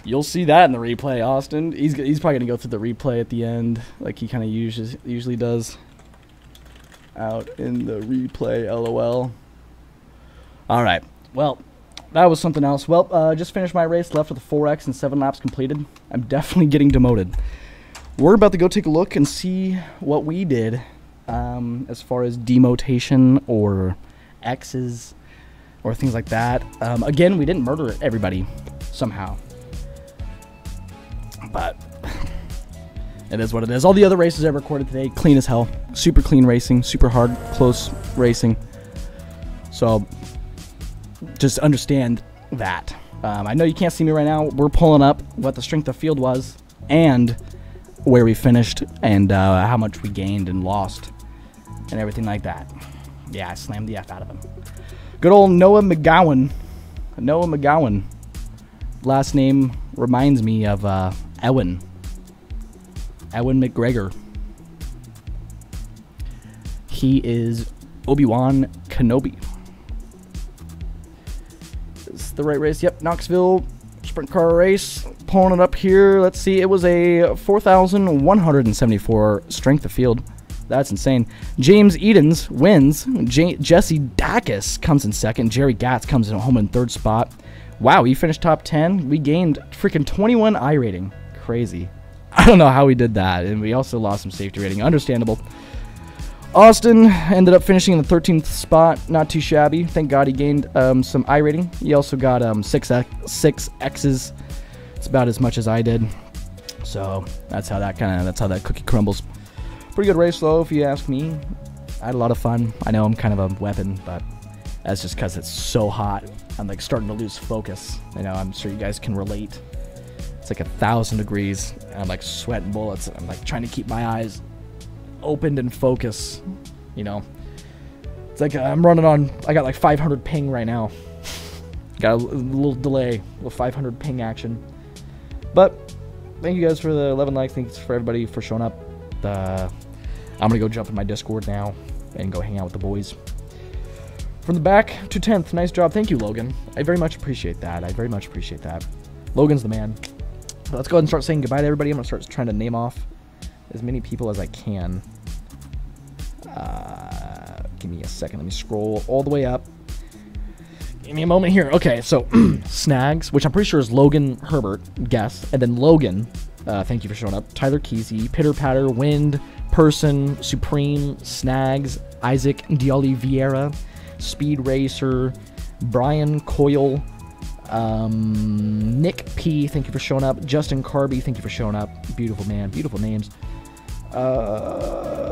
You'll see that in the replay, Austin. He's, he's probably gonna go through the replay at the end, like he kind of usually usually does. Out in the replay, lol. All right. Well, that was something else. Well, uh, just finished my race. Left with a 4x and seven laps completed. I'm definitely getting demoted. We're about to go take a look and see what we did um, as far as demotation or X's or things like that. Um, again, we didn't murder everybody somehow. but it is what it is. All the other races I recorded today, clean as hell. Super clean racing, super hard, close racing. So just understand that. Um, I know you can't see me right now. We're pulling up what the strength of field was and where we finished and uh, how much we gained and lost and everything like that. Yeah, I slammed the F out of him. Good old Noah McGowan. Noah McGowan. Last name reminds me of uh, Ewan. Ewan McGregor. He is Obi Wan Kenobi. Is the right race? Yep, Knoxville sprint car race. Pulling it up here. Let's see. It was a 4,174 strength of field. That's insane. James Edens wins. J- Jesse Dacus comes in second. Jerry Gatz comes in home in third spot. Wow, he finished top 10. We gained freaking 21 iRating. Crazy. I don't know how we did that. And we also lost some safety rating. Understandable. Austin ended up finishing in the 13th spot. Not too shabby. Thank God he gained um, some iRating. He also got um, six, six X's. It's about as much as I did. So that's how that kind of that's how that cookie crumbles. Pretty good race though, if you ask me. I had a lot of fun. I know I'm kind of a weapon, but that's just because it's so hot. I'm like starting to lose focus. You know I'm sure you guys can relate. It's like a thousand degrees, and I'm like sweating bullets. I'm like trying to keep my eyes opened and focus. You know, it's like I'm running on. I got like 500 ping right now. got a, little delay, a little 500 ping action. But thank you guys for the 11 likes. Thanks for everybody for showing up. Uh, I'm gonna go jump in my Discord now and go hang out with the boys. From the back to 10th, nice job. Thank you, Logan. I very much appreciate that. I very much appreciate that. Logan's the man. Let's go ahead and start saying goodbye to everybody. I'm gonna start trying to name off as many people as I can. Uh, give me a second. Let me scroll all the way up. Give me a moment here. Okay, so Snags, which I'm pretty sure is Logan Herbert, guess, and then Logan. Uh, thank you for showing up. Tyler Kesey, Pitter Patter, Wind, Person, Supreme, Snags, Isaac Dioli Vieira, Speed Racer, Brian Coyle, um, Nick P. Thank you for showing up. Justin Carby, thank you for showing up. Beautiful man, beautiful names. Uh,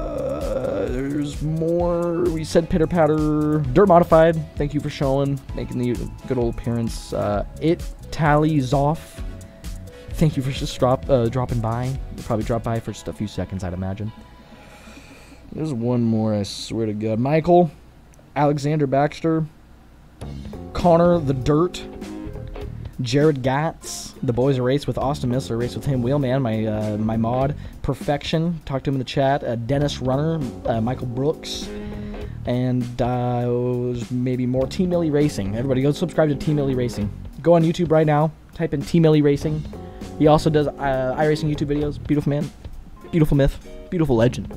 there's more. We said pitter patter. Dirt modified. Thank you for showing, making the good old appearance. Uh, it tallies off. Thank you for just drop uh, dropping by. You'll probably drop by for just a few seconds, I'd imagine. There's one more. I swear to God, Michael, Alexander Baxter, Connor the Dirt. Jared Gatz, the boys race with Austin Missler, race with him, Wheelman, my uh, my mod, Perfection, talk to him in the chat, uh, Dennis Runner, uh, Michael Brooks, and uh, maybe more Team Millie Racing. Everybody go subscribe to Team Millie Racing. Go on YouTube right now, type in Team Millie Racing. He also does uh, iRacing YouTube videos. Beautiful man, beautiful myth, beautiful legend.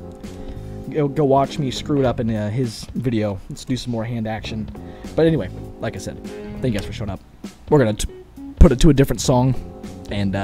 Go, go watch me screw it up in uh, his video. Let's do some more hand action. But anyway, like I said, thank you guys for showing up. We're gonna put it to a different song, and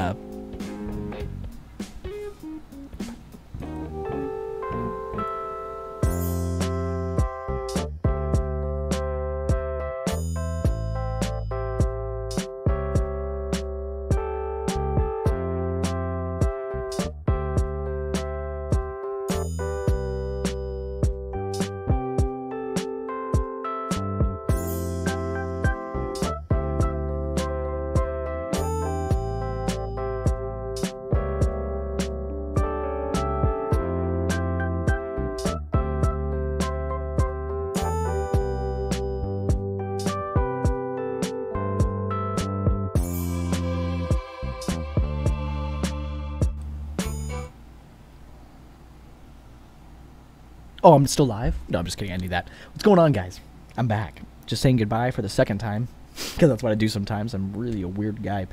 still live? No, I'm just kidding. I need that. What's going on, guys? I'm back. Just saying goodbye for the second time because that's what I do sometimes. I'm really a weird guy.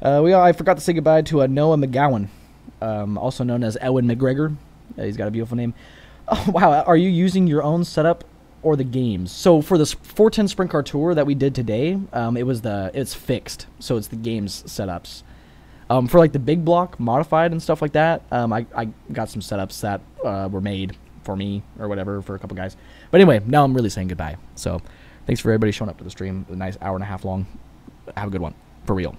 Uh, we I forgot to say goodbye to uh, Noah McGowan, um, also known as Ewan McGregor. Uh, he's got a beautiful name. Oh, wow, are you using your own setup or the games? So for this 410 Sprint Car Tour that we did today, um, it was the it's fixed, so it's the games setups. Um, for like the big block modified and stuff like that, um, I, I got some setups that uh, were made for me or whatever for a couple guys. But anyway, now I'm really saying goodbye. So thanks for everybody showing up to the stream. A nice hour and a half long. Have a good one. For real.